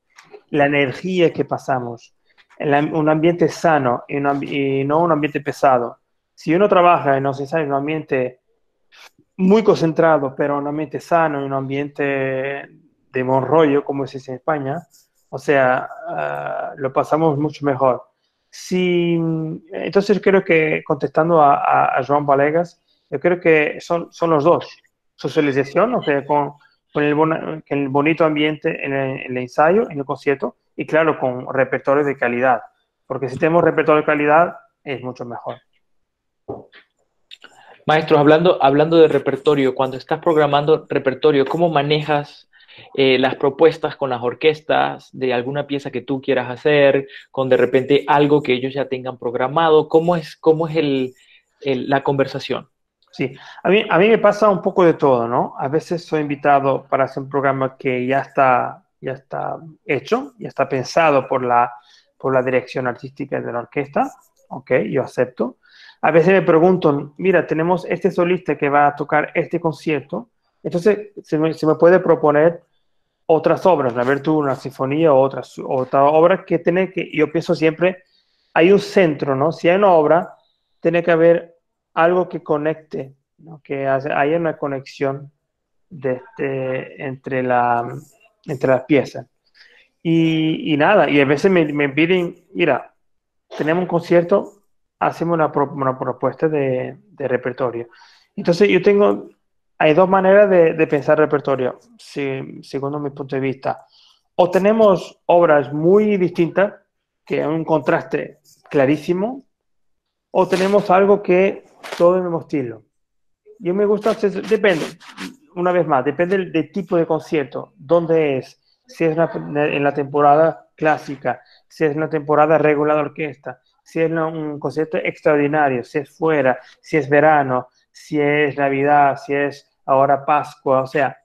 la energía que pasamos, un ambiente sano y, no un ambiente pesado. Si uno trabaja en los ensayos en un ambiente muy concentrado, pero un ambiente sano, en un ambiente de buen como se en España, o sea, ah, lo pasamos mucho mejor. Sí, entonces creo que contestando a, a, Joan Valegas, yo creo que son, son los dos. Socialización, o sea, con, con el, bonito ambiente en el, ensayo, en el concierto, y claro, con repertorio de calidad. Porque si tenemos repertorio de calidad, es mucho mejor. Maestros, hablando, hablando de repertorio, cuando estás programando repertorio, ¿cómo manejas eh, las propuestas con las orquestas de alguna pieza que tú quieras hacer, con de repente algo que ellos ya tengan programado? ¿Cómo es, cómo es el, la conversación? Sí, a mí, a mí me pasa un poco de todo, ¿no? A veces soy invitado para hacer un programa que ya está, ya está hecho, ya está pensado por la, por la dirección artística de la orquesta, ok, yo acepto. A veces me preguntan, mira, tenemos este solista que va a tocar este concierto, entonces, se me, se me puede proponer otras obras, la virtud, una sinfonía o otras, otra obra que tiene que, yo pienso siempre, hay un centro, ¿no? Si hay una obra, tiene que haber algo que conecte, ¿no? que haya una conexión de, entre, la, entre las piezas. Y, nada, y a veces me, piden, mira, tenemos un concierto, hacemos una, una propuesta de, de repertorio. Entonces yo tengo hay dos maneras de, pensar repertorio, según mi punto de vista. O tenemos obras muy distintas, que hay un contraste clarísimo, o tenemos algo que todo el mismo estilo. Yo me gusta, depende, una vez más, depende del, tipo de concierto, dónde es, si es en la temporada clásica, si es una temporada regular de orquesta, si es un concierto extraordinario, si es fuera, si es verano, si es Navidad, si es ahora Pascua, o sea,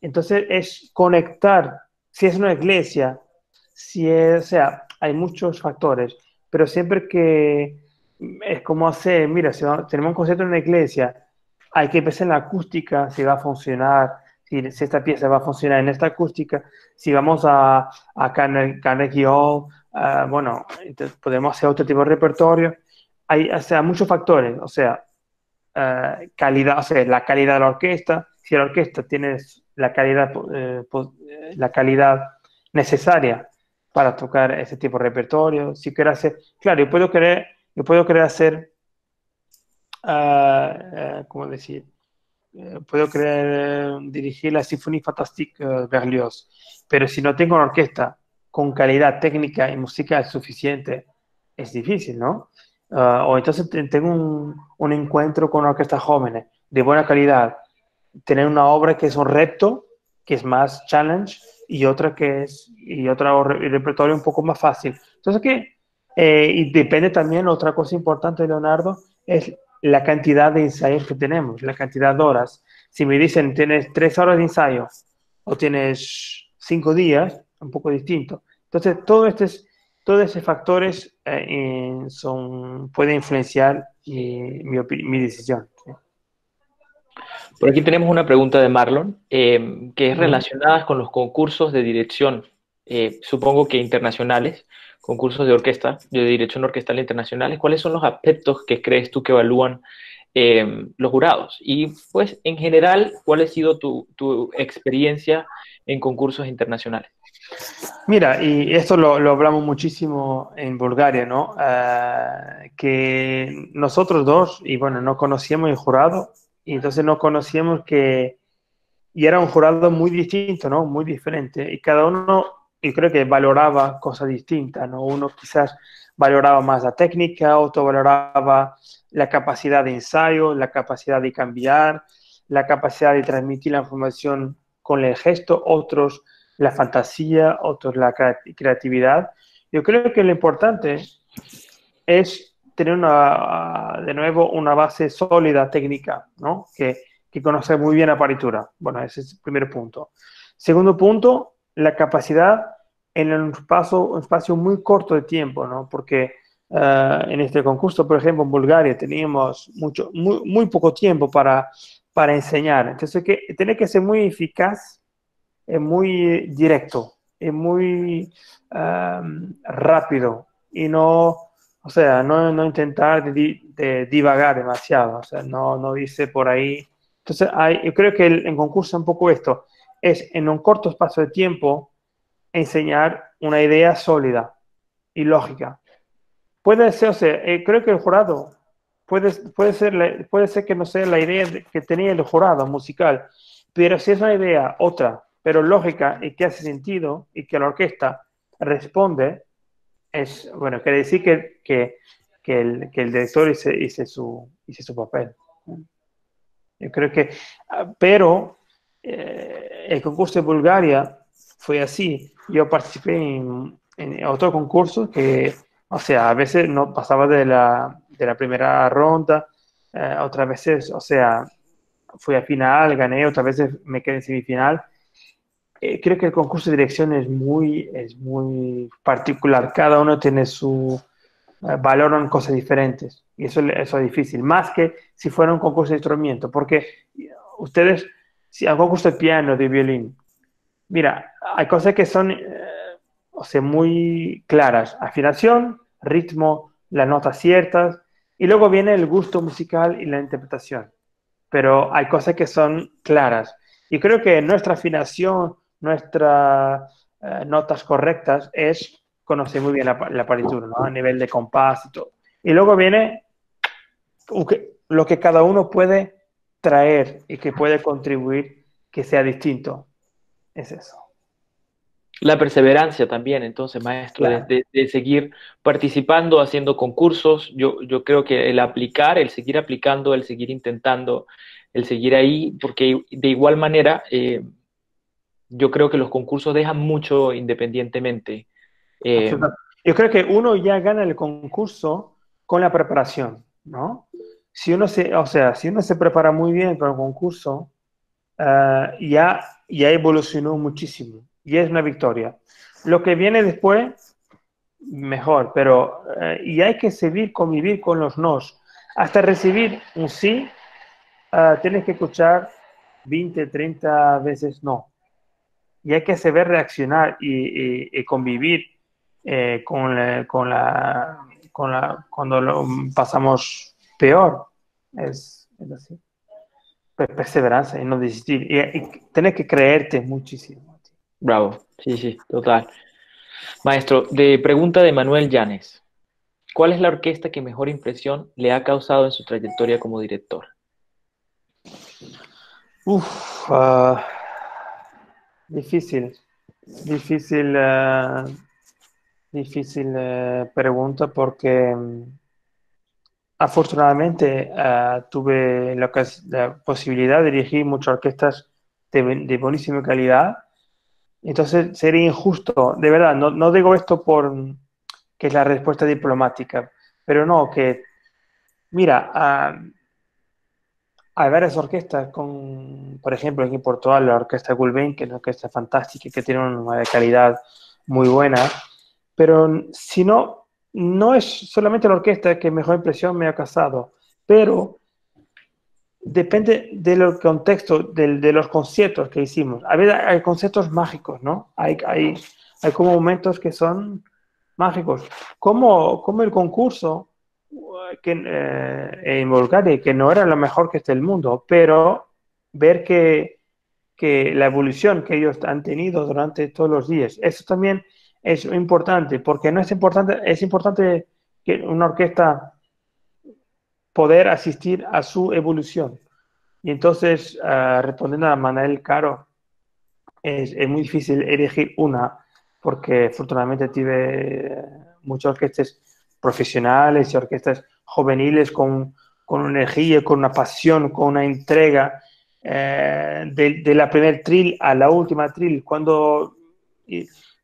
entonces es conectar, si es una iglesia, si es, o sea, hay muchos factores, pero siempre que es como hacer, mira, si tenemos un concierto en una iglesia, hay que pensar en la acústica, si va a funcionar, si, esta pieza va a funcionar en esta acústica, si vamos a, a Carnegie Hall, uh, bueno, podemos hacer otro tipo de repertorio. Hay, o sea, muchos factores, o sea, eh, calidad, o sea, la calidad de la orquesta, si la orquesta tiene la calidad, eh, la calidad necesaria para tocar ese tipo de repertorio, si quiero hacer, claro, yo puedo querer, yo puedo querer hacer, uh, ¿cómo decir? eh, puedo creer, dirigir la Symphonie Fantastique uh, Berlioz, pero si no tengo una orquesta con calidad técnica y musical suficiente, es difícil, ¿no? Uh, o entonces tengo un, un, encuentro con orquestas jóvenes de buena calidad, tener una obra que es un reto, que es más challenge, y otra que es, y otra repertorio un poco más fácil. Entonces, que, eh, y depende también, otra cosa importante, Leonardo, es la cantidad de ensayos que tenemos, la cantidad de horas. Si me dicen tienes tres horas de ensayo o tienes cinco días, un poco distinto. Entonces, este todos esos factores eh, son, pueden influenciar mi, mi, decisión. Por aquí tenemos una pregunta de Marlon, eh, que es relacionada con los concursos de dirección, eh, supongo que internacionales concursos de orquesta, de dirección orquestal internacionales, ¿cuáles son los aspectos que crees tú que evalúan eh, los jurados? Y pues en general, ¿cuál ha sido tu, tu experiencia en concursos internacionales? Mira, y esto lo, lo hablamos muchísimo en Bulgaria, ¿no? Uh, que nosotros dos, y bueno, no conocíamos el jurado, y entonces no conocíamos que, y era un jurado muy distinto, ¿no? Muy diferente, y cada uno y creo que valoraba cosas distintas, ¿no? Uno quizás valoraba más la técnica, otro valoraba la capacidad de ensayo, la capacidad de cambiar, la capacidad de transmitir la información con el gesto, otros la fantasía, otros la creatividad. Yo creo que lo importante es tener una, de nuevo una base sólida técnica, ¿no? Que, que conoce muy bien la partitura. Bueno, ese es el primer punto. Segundo punto, la capacidad en un espacio, un espacio muy corto de tiempo, ¿no? Porque uh, en este concurso, por ejemplo, en Bulgaria teníamos mucho, muy, muy poco tiempo para, para enseñar. Entonces, que, tiene que ser muy eficaz, es muy directo, es muy um, rápido y no, o sea, no, no intentar divagar demasiado, o sea, no, no dice por ahí. Entonces, hay, yo creo que en concurso es un poco esto, es en un corto espacio de tiempo enseñar una idea sólida y lógica. Puede ser, o sea, eh, creo que el jurado puede, puede, ser, puede ser que no sea la idea que tenía el jurado musical, pero si es una idea otra, pero lógica y que hace sentido y que la orquesta responde, es, bueno, quiere decir que, que, que, el, que el, director hizo, hizo, su, hizo su papel. Yo creo que, ah, pero eh, el concurso de Bulgaria fue así. Yo participé en, en, otro concurso que, o sea, a veces no pasaba de la, de la primera ronda, eh, otras veces, o sea, fui a final, gané, otras veces me quedé en semifinal. Eh, creo que el concurso de dirección es muy, es muy particular. Cada uno tiene su, eh, valoran cosas diferentes. Y eso, eso es difícil. Más que si fuera un concurso de instrumento. Porque ustedes si un concurso de piano, de violín, mira, hay cosas que son, eh, o sea, muy claras. Afinación, ritmo, las notas ciertas, y luego viene el gusto musical y la interpretación. Pero hay cosas que son claras. Y creo que nuestra afinación, nuestras eh, notas correctas es conocer muy bien la, la partitura, ¿no? A nivel de compás y todo. Y luego viene lo que cada uno puede traer y que puede contribuir que sea distinto. Es eso. La perseverancia también, entonces, maestro, claro. de, de, seguir participando, haciendo concursos. Yo, yo creo que el aplicar, el seguir aplicando, el seguir intentando, el seguir ahí, porque de igual manera, eh, yo creo que los concursos dejan mucho independientemente. Eh, yo creo que uno ya gana el concurso con la preparación, ¿no? Si uno se, o sea, si uno se prepara muy bien para el concurso, uh, ya, ya evolucionó muchísimo y es una victoria. Lo que viene después, mejor, pero uh, y hay que seguir convivir con los nos. Hasta recibir un sí, uh, tienes que escuchar 20, 30 veces no. Y hay que saber reaccionar y, y, y convivir eh, con, la, con, la, con la, cuando lo pasamos peor. Es, es así. Perseverancia y no desistir. Y, y tener que creerte muchísimo. Bravo, sí, sí, total. Maestro, de pregunta de Manuel Llanes. ¿Cuál es la orquesta que mejor impresión le ha causado en su trayectoria como director? Uf, ah, difícil, difícil, uh, difícil uh, pregunta porque um, afortunadamente uh, tuve la, la, posibilidad de dirigir muchas orquestas de, de, buenísima calidad. Entonces sería injusto, de verdad, no, no digo esto por que es la respuesta diplomática, pero no, que, mira, hay varias orquestas, con, por ejemplo, aquí en Portugal, la orquesta Gulbenkian, que es una orquesta fantástica, que tiene una calidad muy buena, pero si no, no es solamente la orquesta que mejor impresión me ha causado, pero depende del contexto, de, los conciertos que hicimos. A veces hay conciertos mágicos, ¿no? Hay, como momentos que son mágicos. Como, como el concurso que, eh, en que no era lo mejor que esté el mundo, pero ver que, que, la evolución que ellos han tenido durante todos los días, eso también es importante, porque no es importante, es importante que una orquesta poder asistir a su evolución. Y entonces, uh, respondiendo a Manuel Caro, es, muy difícil elegir una, porque afortunadamente tuve muchas orquestas profesionales y orquestas juveniles con, con energía, con una pasión, con una entrega, eh, de, de, la primer trill a la última trill. Cuando,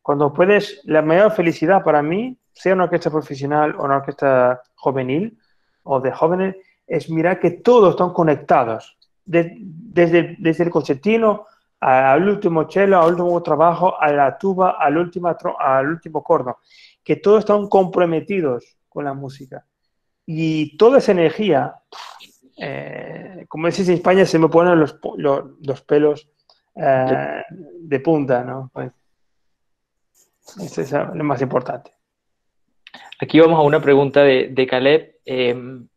cuando puedes, la mayor felicidad para mí, sea una orquesta profesional o una orquesta juvenil o de jóvenes, es mirar que todos están conectados, de, desde, desde el concertino al último cello, al último trabajo, a la tuba, al último, al último corno, que todos están comprometidos con la música. Y toda esa energía, eh, como decís en España, se me ponen los, los, los pelos eh, de punta, ¿no? Pues, eso es lo más importante. Aquí vamos a una pregunta de, de Caleb, eh,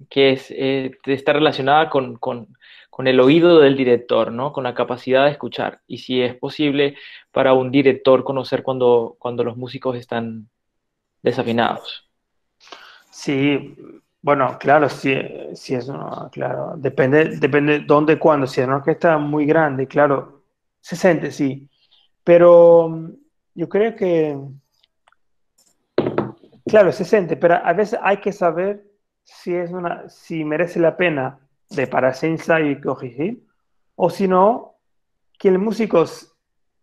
que es, eh, está relacionada con, con, con, el oído del director, ¿no? Con la capacidad de escuchar. Y si es posible para un director conocer cuando, cuando los músicos están desafinados. Sí, bueno, claro, si, si es una, claro, depende, depende dónde, cuándo, si es una orquesta muy grande, claro, se siente, sí, pero yo creo que, claro, se siente, pero a veces hay que saber si es una, si merece la pena de pararse y corregir, o si no, que el músico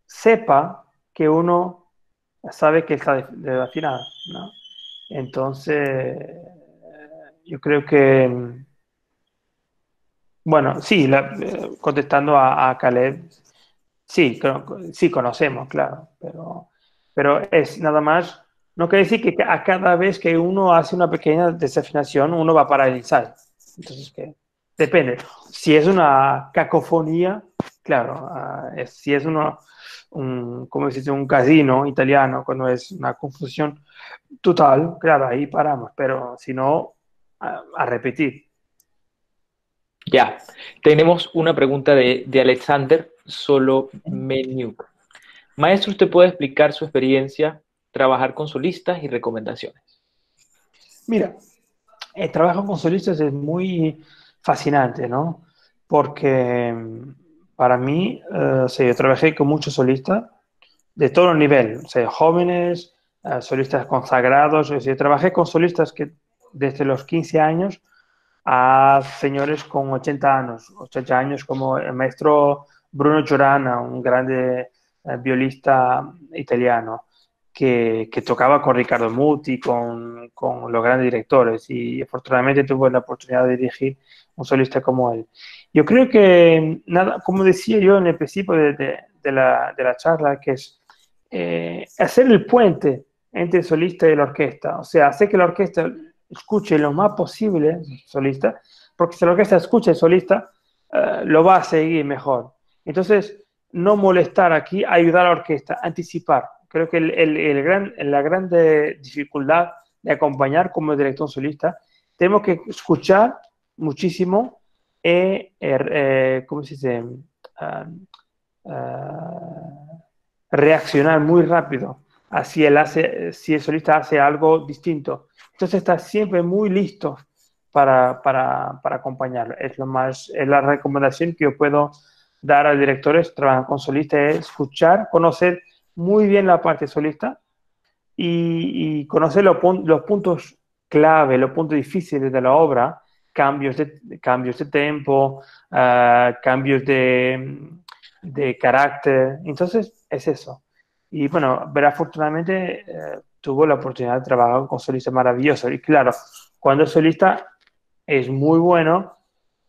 sepa que uno sabe que está desafinado, ¿no? Entonces, yo creo que, bueno, sí, contestando a, a, Caleb, sí, sí conocemos, claro, pero, pero es nada más, no quiere decir que a cada vez que uno hace una pequeña desafinación, uno va a ensayo. Entonces, que depende. Si es una cacofonía, claro, uh, si es uno, un, como dice, un casino italiano, cuando es una confusión total, claro, ahí paramos, pero si no, a, repetir. Ya, tenemos una pregunta de, de Alexander Solo Menuk. Maestro, ¿usted puede explicar su experiencia trabajar con solistas y recomendaciones? Mira, el trabajo con solistas es muy fascinante, ¿no? Porque mm, para mí, sea, yo trabajé con muchos solistas de todo nivel, o sea, jóvenes, eh, solistas consagrados, o sea, yo trabajé con solistas que desde los 15 años a señores con 80 años, 80 años como el maestro Bruno Giorana, un grande eh, violista italiano, que, que, tocaba con Ricardo Muti, con, con, los grandes directores, y afortunadamente tuve la oportunidad de dirigir un solista como él. Yo creo que, nada, como decía yo en el principio de, de, de, la, de la, charla, que es eh, hacer el puente entre el solista y la orquesta, o sea, hacer que la orquesta escuche lo más posible solista, porque si la orquesta escucha el solista, uh, lo va a seguir mejor. Entonces, no molestar aquí, ayudar a la orquesta, anticipar. Creo que el, el, el gran, la gran dificultad de acompañar como director solista, tenemos que escuchar muchísimo eh, eh, ¿cómo se dice? Uh, reaccionar muy rápido si, él hace, si el solista hace algo distinto. Entonces está siempre muy listo para, para, para acompañarlo. Es, lo más, es la recomendación que yo puedo dar a directores que trabajan con solistas es escuchar, conocer muy bien la parte solista y, conocer los, puntos clave, los puntos difíciles de la obra, cambios de, cambios de tempo, ah, cambios de, de, carácter. Entonces, es eso. Y bueno, ver afortunadamente eh, tuvo la oportunidad de trabajar con solistas maravillosos. Y claro, cuando es solista es muy bueno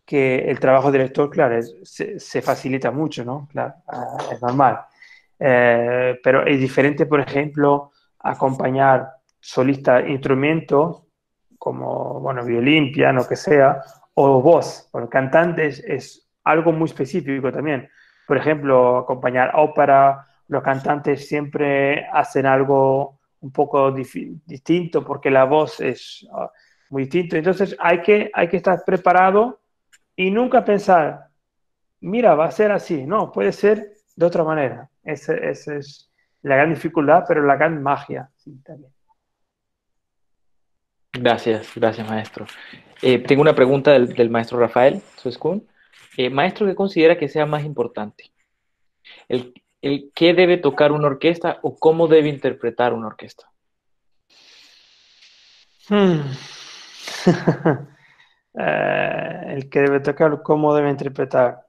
que el trabajo director, claro, se, facilita mucho, ¿no? Claro, ah, es normal. Eh, pero es diferente, por ejemplo, acompañar solista instrumentos como, bueno, violín, piano, que sea, o voz, porque cantante es, algo muy específico también. Por ejemplo, acompañar ópera, los cantantes siempre hacen algo un poco distinto porque la voz es ah, muy distinta. Entonces hay que, hay que estar preparado y nunca pensar, mira, va a ser así. No, puede ser de otra manera. Esa, es la gran dificultad, pero la gran magia también. Gracias, gracias maestro. Eh, tengo una pregunta del, maestro Rafael Suescun. Eh, maestro, ¿qué considera que sea más importante? El, el qué debe tocar una orquesta o cómo debe interpretar una orquesta. Hmm. *laughs* Eh, el que debe tocar, cómo debe interpretar.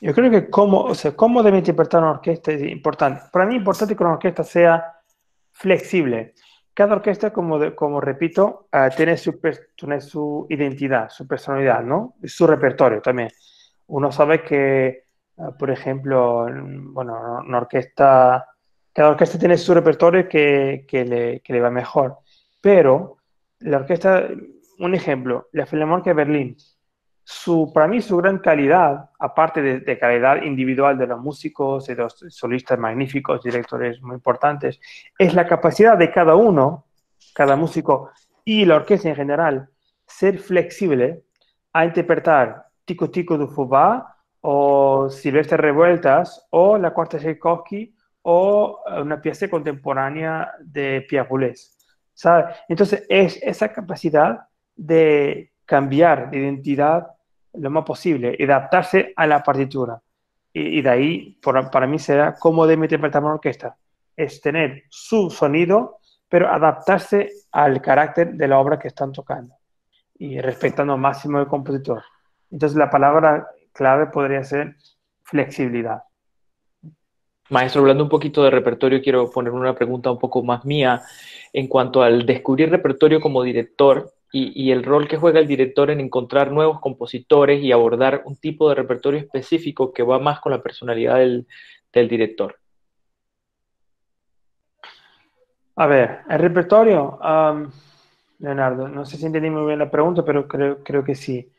yo creo que cómo, o sea, cómo debe interpretar una orquesta es importante. Para mí es importante que una orquesta sea flexible. Cada orquesta, como, como repito, eh, tiene, su, tiene su identidad, su personalidad, ¿no? su repertorio también. Uno sabe que, eh, por ejemplo, bueno, una orquesta, cada orquesta tiene su repertorio que, que, le, que le va mejor. Pero la orquesta un ejemplo, la Filarmónica de Berlín. Su, para mí su gran calidad, aparte de, calidad individual de los músicos, de los solistas magníficos, directores muy importantes, es la capacidad de cada uno, cada músico y la orquesta en general, ser flexible a interpretar Tico Tico de Fubá o Silvestre Revueltas o la cuarta Tchaikovsky o una pieza contemporánea de Pierre Boulez. Entonces, es esa capacidad de cambiar de identidad lo más posible y adaptarse a la partitura. Y, de ahí, para mí, será cómo debe interpretar una orquesta. Es tener su sonido, pero adaptarse al carácter de la obra que están tocando y respetando máximo el compositor. Entonces, la palabra clave podría ser flexibilidad. Maestro, hablando un poquito de repertorio, quiero poner una pregunta un poco más mía en cuanto al descubrir repertorio como director y, el rol que juega el director en encontrar nuevos compositores y abordar un tipo de repertorio específico que va más con la personalidad del, director. A ver, el repertorio, Leonardo, no sé si entendí muy bien la pregunta, pero creo, creo que sí.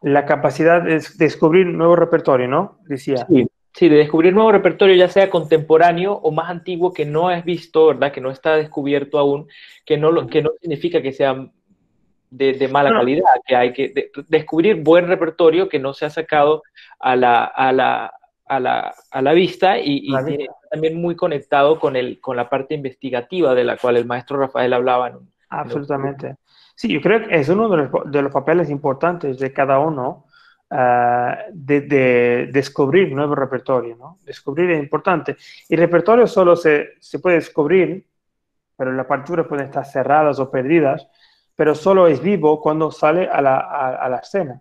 La capacidad de descubrir nuevo repertorio, ¿no? Decía. Sí, sí, de descubrir nuevo repertorio, ya sea contemporáneo o más antiguo que no has visto, ¿verdad? Que no está descubierto aún, que no, que no significa que sea de, mala calidad, que hay que descubrir buen repertorio que no se ha sacado a la, a la, a la, a la vista y, y también muy conectado con, el, con la parte investigativa de la cual el maestro Rafael hablaba. Absolutamente. Sí, yo creo que es uno de los, de los papeles importantes de cada uno. Ah, de, de, descubrir nuevo repertorio, ¿no? Descubrir es importante. Y repertorio solo se, se puede descubrir, pero las partituras pueden estar cerradas o perdidas pero solo es vivo cuando sale a la, a, la escena,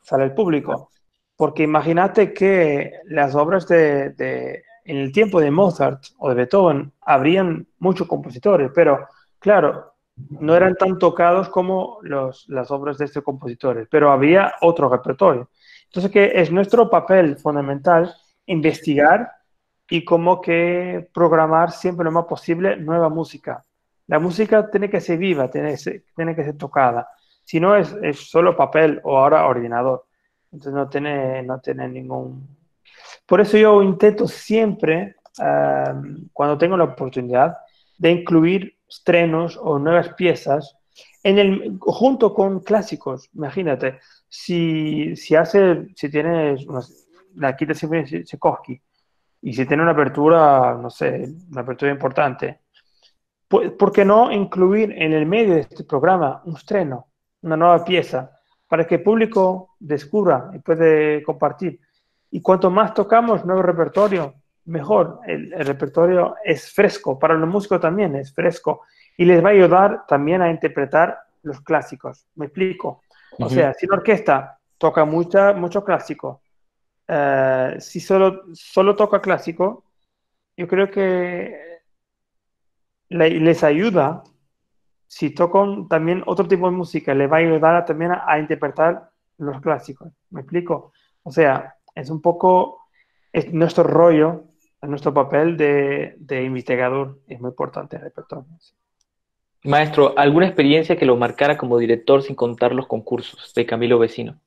sale el público. Porque imagínate que las obras de, de, en el tiempo de Mozart o de Beethoven habrían muchos compositores, pero claro, no eran tan tocados como los, las obras de estos compositores, pero había otro repertorio. Entonces, que es nuestro papel fundamental investigar y como que programar siempre lo más posible nueva música la música tiene que ser viva, tiene que ser, tiene que ser tocada. Si no, es, es, solo papel o ahora ordenador. Entonces no tiene, no tiene ningún... Por eso yo intento siempre, um, cuando tengo la oportunidad, de incluir estrenos o nuevas piezas en el, junto con clásicos. Imagínate, si, si hace, si tienes la quita siempre Tchaikovsky y si tiene una apertura, no sé, una apertura importante, ¿por qué no incluir en el medio de este programa un estreno, una nueva pieza? para que el público descubra y puede compartir. Y cuanto más tocamos nuevo repertorio, mejor. El, repertorio es fresco, para los músicos también es fresco y les va a ayudar también a interpretar los clásicos. Me explico. O sea, si la orquesta toca mucha, mucho clásico, eh, si solo, solo toca clásico, yo creo que les ayuda, si tocan también otro tipo de música, les va a ayudar también a, interpretar los clásicos. ¿Me explico? O sea, es un poco es nuestro rollo, nuestro papel de, de investigador es muy importante el repertorio. Maestro, ¿alguna experiencia que lo marcara como director sin contar los concursos de Camilo Vecino?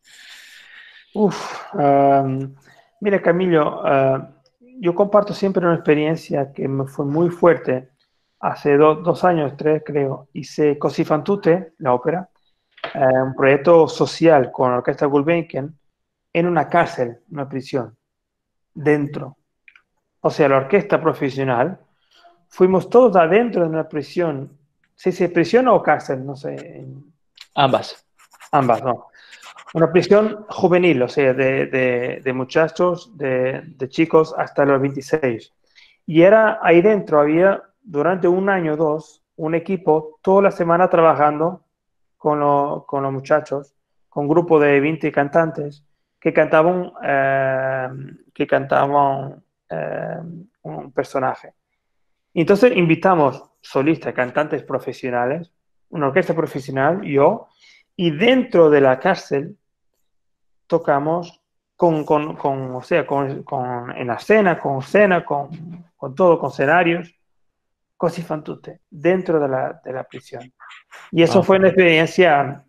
Uf, mira Camilo, ah, yo comparto siempre una experiencia que me fue muy fuerte. Hace dos años, tres creo, hice Così fan tutte, la ópera, eh, un proyecto social con la Orquesta Gulbenkian en una cárcel, una prisión, dentro. O sea, la orquesta profesional, fuimos todos adentro de una prisión. ¿Se dice prisión o cárcel? No sé. Ambas. Ambas, no. Una prisión juvenil, o sea, de, de, muchachos, de, de, chicos hasta los 26. Y era ahí dentro, había durante un año o dos un equipo toda la semana trabajando con, con los muchachos, con un grupo de 20 cantantes que cantaban, eh, que cantaban eh, un personaje. Entonces invitamos solistas, cantantes profesionales, una orquesta profesional, yo, y dentro de la cárcel tocamos con, con, con o sea, con, en la escena, con escena, con, con todo, con escenarios, fan tutte, dentro de la, de la prisión. Y eso fue una experiencia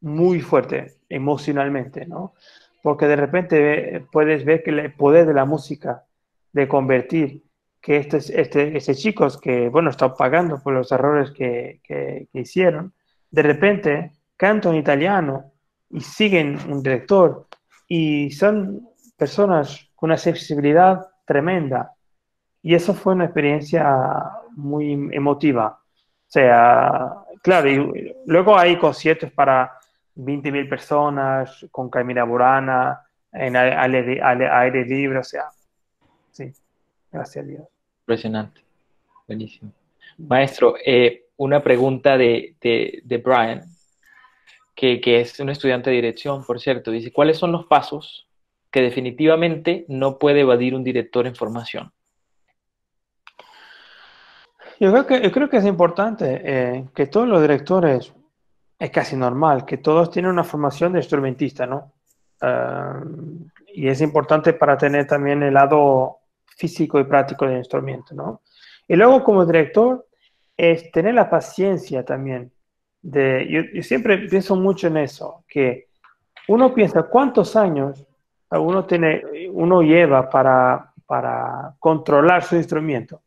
muy fuerte emocionalmente, ¿no? Porque de repente puedes ver que el poder de la música, de convertir que estos, este, este chicos que, bueno, están pagando por los errores que, que, que hicieron, de repente cantan en italiano, y siguen un director y son personas con una sensibilidad tremenda. Y eso fue una experiencia muy emotiva. O sea, claro, y luego hay conciertos para 20.000 personas con Camila Burana, en aire, aire, libre, o sea, sí, gracias a Dios. Impresionante, buenísimo. Maestro, eh, una pregunta de, de, de Brian que, es un estudiante de dirección, por cierto, dice, ¿cuáles son los pasos que definitivamente no puede evadir un director en formación? Yo creo que, yo creo que es importante eh, que todos los directores, es casi normal, que todos tienen una formación de instrumentista, ¿no? Ah, y es importante para tener también el lado físico y práctico del instrumento, ¿no? Y luego como director es tener la paciencia también yo, siempre pienso mucho en eso, que uno piensa cuántos años uno, tiene, uno lleva para, para controlar su instrumento,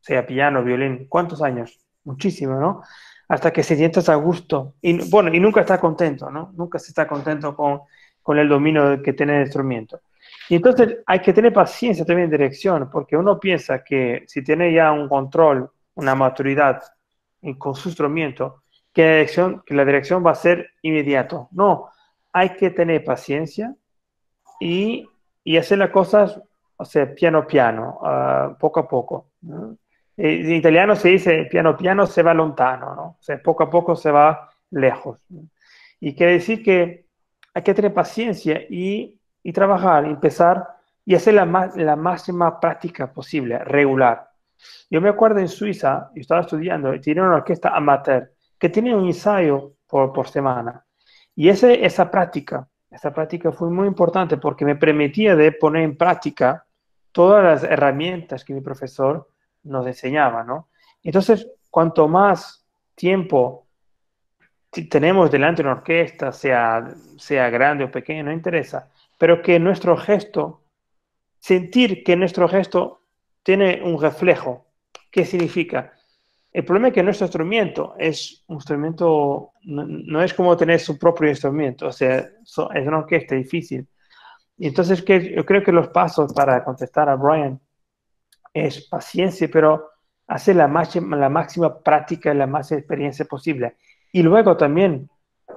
sea piano, violín, ¿cuántos años? Muchísimo, ¿no? Hasta que se sientas a gusto. Y bueno, y nunca está contento, ¿no? Nunca se está contento con, con el dominio que tiene el instrumento. Y entonces hay que tener paciencia también en dirección, porque uno piensa que si tiene ya un control, una maturidad con su instrumento, que la dirección, va a ser inmediato. No, hay que tener paciencia y, y hacer las cosas, o sea, piano piano, uh, poco a poco. En italiano se dice piano piano se va lontano, ¿no? O poco a poco se va lejos. Y quiere decir que hay que tener paciencia y, y trabajar, empezar y hacer la, la máxima práctica posible, regular. Yo me acuerdo en Suiza, yo estaba estudiando, y tenía una orquesta amateur que tiene un ensayo por, por semana. Y ese, esa práctica, esa práctica fue muy importante porque me permitía de poner en práctica todas las herramientas que mi profesor nos enseñaba, ¿no? Entonces, cuanto más tiempo tenemos delante de una orquesta, sea, sea grande o pequeña, no interesa, pero que nuestro gesto, sentir que nuestro gesto tiene un reflejo, ¿qué significa? El problema es que nuestro instrumento es un instrumento, no, es como tener su propio instrumento, o sea, es una orquesta difícil. Entonces que, yo creo que los pasos para contestar a Brian es paciencia, pero hacer la máxima, la máxima práctica y la máxima experiencia posible. Y luego también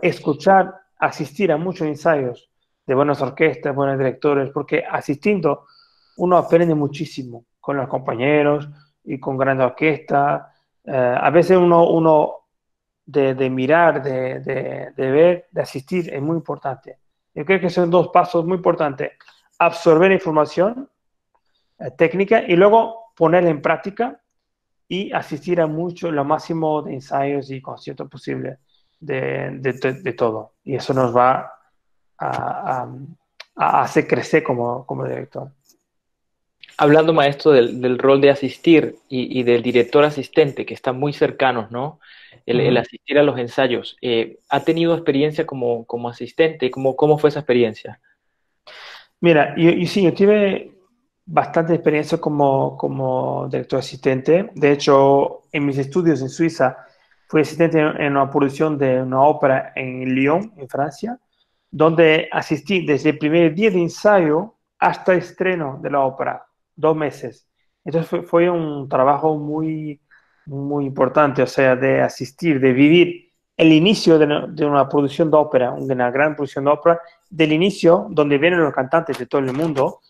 escuchar asistir a muchos ensayos de buenas orquestas, buenos directores, porque asistiendo uno aprende muchísimo con los compañeros y con grandes orquestas. Eh, a veces uno, uno de, mirar, de, de, ver, de asistir es muy importante. Yo creo que son dos pasos muy importantes. Absorber información eh, técnica y luego ponerla en práctica y asistir a mucho, lo máximo de ensayos y conciertos posibles de, de, todo. Y eso nos va a, a, hacer crecer como, como, director. Hablando, maestro, del, del rol de asistir y, y, del director asistente, que están muy cercanos, ¿no? El, el asistir a los ensayos. Eh, ¿Ha tenido experiencia como, como asistente? ¿Cómo, ¿Cómo fue esa experiencia? Mira, yo, yo sí, yo tuve bastante experiencia como, como director asistente. De hecho, en mis estudios en Suiza, fui asistente en una producción de una ópera en Lyon, en Francia, donde asistí desde el primer día de ensayo hasta el estreno de la ópera, dos meses. Entonces fue, fue un trabajo muy, muy importante, o sea, de asistir, de vivir el inicio de, de, una producción de ópera, una gran producción de ópera, del inicio, donde vienen los cantantes de todo el mundo,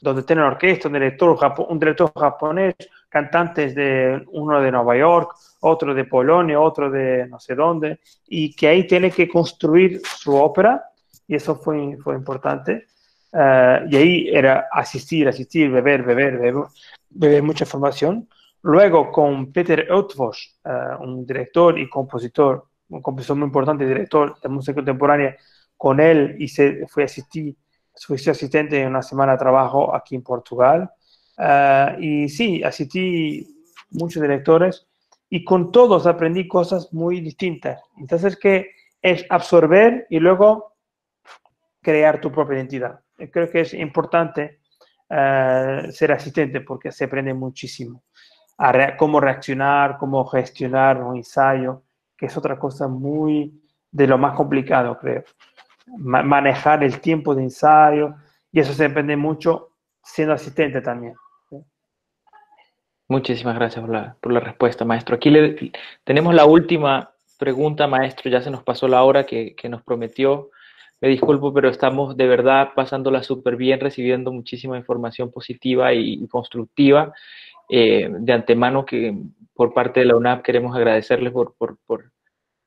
donde tiene una orquesta, un director, japonés, cantantes de uno de Nueva York, otro de Polonia, otro de no sé dónde, y que ahí tiene que construir su ópera, y eso fue, fue importante. Uh, y ahí era asistir, asistir, beber, beber, beber, beber mucha información. Luego con Peter Eötvös, uh, un director y compositor, un compositor muy importante, director de música contemporánea, con él y se fue asistir fui asistente en una semana de trabajo aquí en Portugal. Uh, y sí, asistí muchos directores y con todos aprendí cosas muy distintas. Entonces, que es absorber y luego crear tu propia identidad. Yo creo que es importante uh, ser asistente porque se aprende muchísimo. A re cómo reaccionar, cómo gestionar un ensayo, que es otra cosa muy de lo más complicado, creo manejar el tiempo de ensayo, y eso se depende mucho siendo asistente también. Muchísimas gracias por la, por la respuesta, maestro. Aquí le, tenemos la última pregunta, maestro. Ya se nos pasó la hora que, que nos prometió. Me disculpo, pero estamos de verdad pasándola súper bien, recibiendo muchísima información positiva y, y constructiva. Eh, de antemano que por parte de la UNAP queremos agradecerles por, por, por,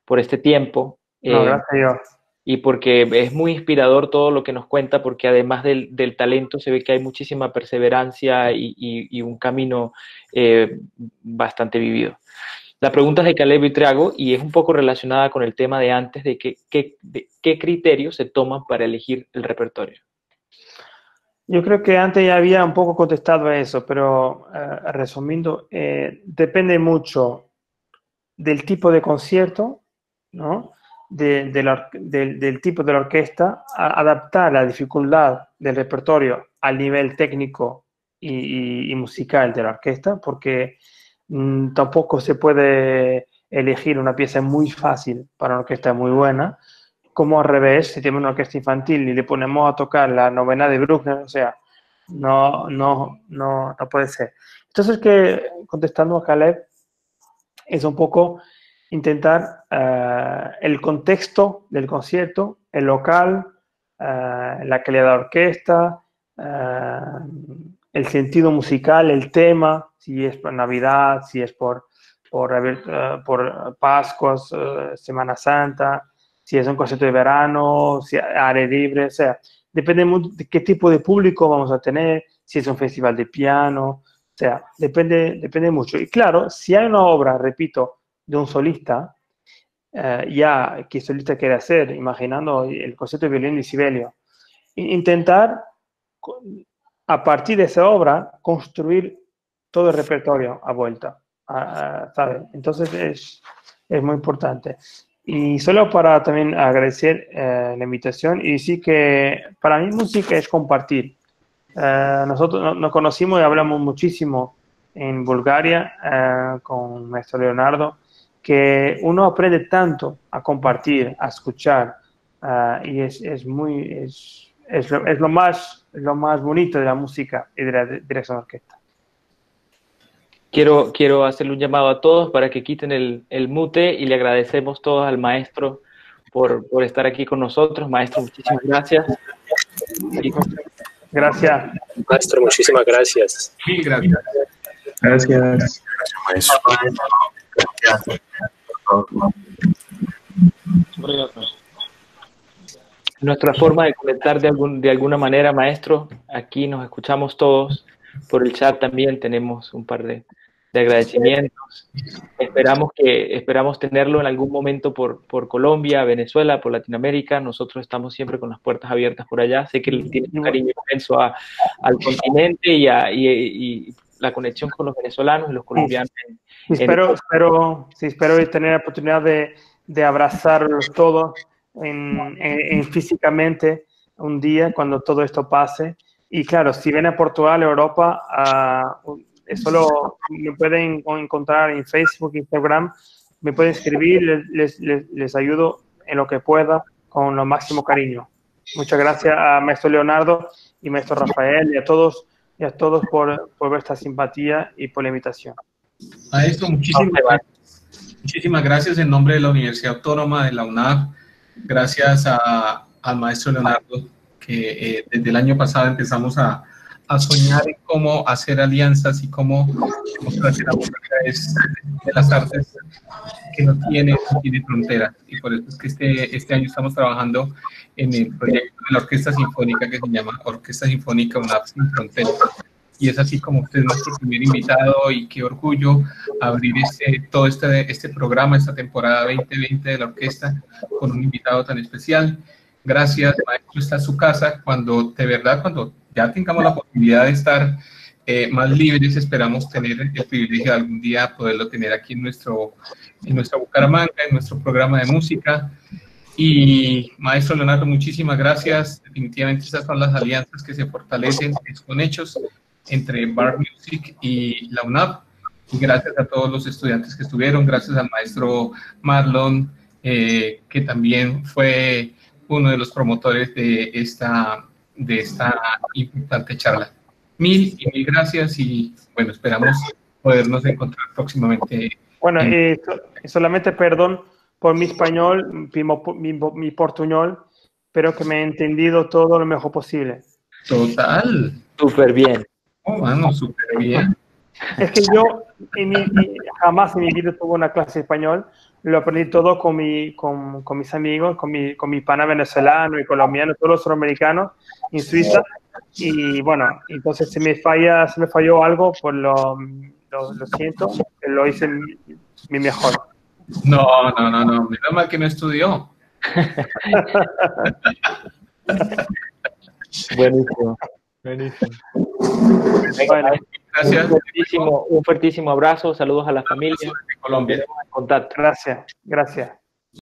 por este tiempo. No, eh, gracias a Dios y porque es muy inspirador todo lo que nos cuenta, porque además del, del talento se ve que hay muchísima perseverancia y, y, y un camino eh, bastante vivido. La pregunta es de Caleb Vitriago y es un poco relacionada con el tema de antes de, que, que, qué criterios se toman para elegir el repertorio. Yo creo que antes ya había un poco contestado a eso, pero uh, resumiendo, eh, depende mucho del tipo de concierto, ¿no? De, del tipo de la orquesta, adaptar la dificultad del repertorio al nivel técnico y, musical de la orquesta, porque mmm, tampoco se puede elegir una pieza muy fácil para una orquesta muy buena, como al revés, si tenemos una orquesta infantil y le ponemos a tocar la novena de Bruckner, o sea, no, no, no, no puede ser. Entonces, que contestando a Caleb, es un poco intentar uh, el contexto del concierto, el local, uh, la calidad de orquesta, uh, el sentido musical, el tema, si es por Navidad, si es por, por, por Pascuas, Semana Santa, si es un concierto de verano, si área libre, o sea, depende de qué tipo de público vamos a tener, si es un festival de piano, o sea, depende, depende mucho. Y claro, si hay una obra, repito, de un solista, eh, ya qué solista quiere hacer, imaginando el concepto de violín de Sibelio. Intentar, a partir de esa obra, construir todo el repertorio a vuelta, ¿sabe? Entonces es, es, muy importante. Y solo para también agradecer eh, la invitación y sí que para mí música es compartir. Eh, nosotros nos conocimos y hablamos muchísimo en Bulgaria con nuestro Leonardo que uno aprende tanto a compartir, a escuchar, uh, y es, es muy, es, es, lo, es, lo, más, lo más bonito de la música y de la dirección de orquesta. Quiero, quiero hacerle un llamado a todos para que quiten el, el mute y le agradecemos todos al maestro por, por estar aquí con nosotros. Maestro, muchísimas gracias. Gracias. Maestro, muchísimas gracias. Gracias. Gracias. Gracias. Nuestra forma de conectar de, algún, de alguna manera, maestro, aquí nos escuchamos todos. Por el chat también tenemos un par de, de agradecimientos. Esperamos que esperamos tenerlo en algún momento por, por Colombia, Venezuela, por Latinoamérica. Nosotros estamos siempre con las puertas abiertas por allá. Sé que tiene un cariño inmenso a, al continente y, a, y, y, la conexión con los venezolanos y los colombianos. En, sí, espero, en... espero, sí, espero tener la oportunidad de, de abrazarlos todos en, en, físicamente un día cuando todo esto pase. Y claro, si ven a Portugal, Europa, uh, solo me pueden encontrar en Facebook, Instagram, me pueden escribir, les, les, les, ayudo en lo que pueda con lo máximo cariño. Muchas gracias a maestro Leonardo y maestro Rafael y a todos y a todos por, por vuestra simpatía y por la invitación. Maestro, muchísimas gracias. Muchísimas gracias en nombre de la Universidad Autónoma de la UNAV. Gracias a, al maestro Leonardo, que eh, desde el año pasado empezamos a, a soñar en cómo hacer alianzas y cómo mostrar que la música es de las artes que no tiene, no tiene fronteras. Y por eso es que este, este año estamos trabajando en el proyecto de la Orquesta Sinfónica que se llama Orquesta Sinfónica UNAP Sin Fronteras. Y es así como usted es nuestro primer invitado y qué orgullo abrir este, todo este, este programa, esta temporada 2020 de la orquesta con un invitado tan especial. Gracias, maestro, está su casa. Cuando, de verdad, cuando ya tengamos la posibilidad de estar eh, más libres, esperamos tener el privilegio de algún día poderlo tener aquí en nuestro, en nuestra Bucaramanga, en nuestro programa de música. Y maestro Leonardo, muchísimas gracias. Definitivamente estas son las alianzas que se fortalecen con hechos entre Bar Music y la UNAP. Y gracias a todos los estudiantes que estuvieron, gracias al maestro Marlon, eh, que también fue uno de los promotores de esta, de esta importante charla. Mil y mil gracias y bueno, esperamos podernos encontrar próximamente. Bueno, eh, solamente perdón por mi español, mi, mi, mi portuñol, pero que me he entendido todo lo mejor posible. Total. Súper bien. Oh, bueno, súper bien. Es que yo en mi, jamás en mi vida tuve una clase de español, lo aprendí todo con, mi, con, con mis amigos, con mi, con mi pana venezolano y colombiano, todos los sudamericanos en Suiza. Y bueno, entonces se me, falla, se me falló algo, pues lo, lo, lo siento, lo hice mi, mi, mejor. No, no, no, no, menos mal que no estudió. *laughs* Buenísimo. Buenísimo. Bueno, Gracias. Un fuertísimo, un fuertísimo abrazo, saludos a la familia. De Colombia. Contacto. gracias, gracias.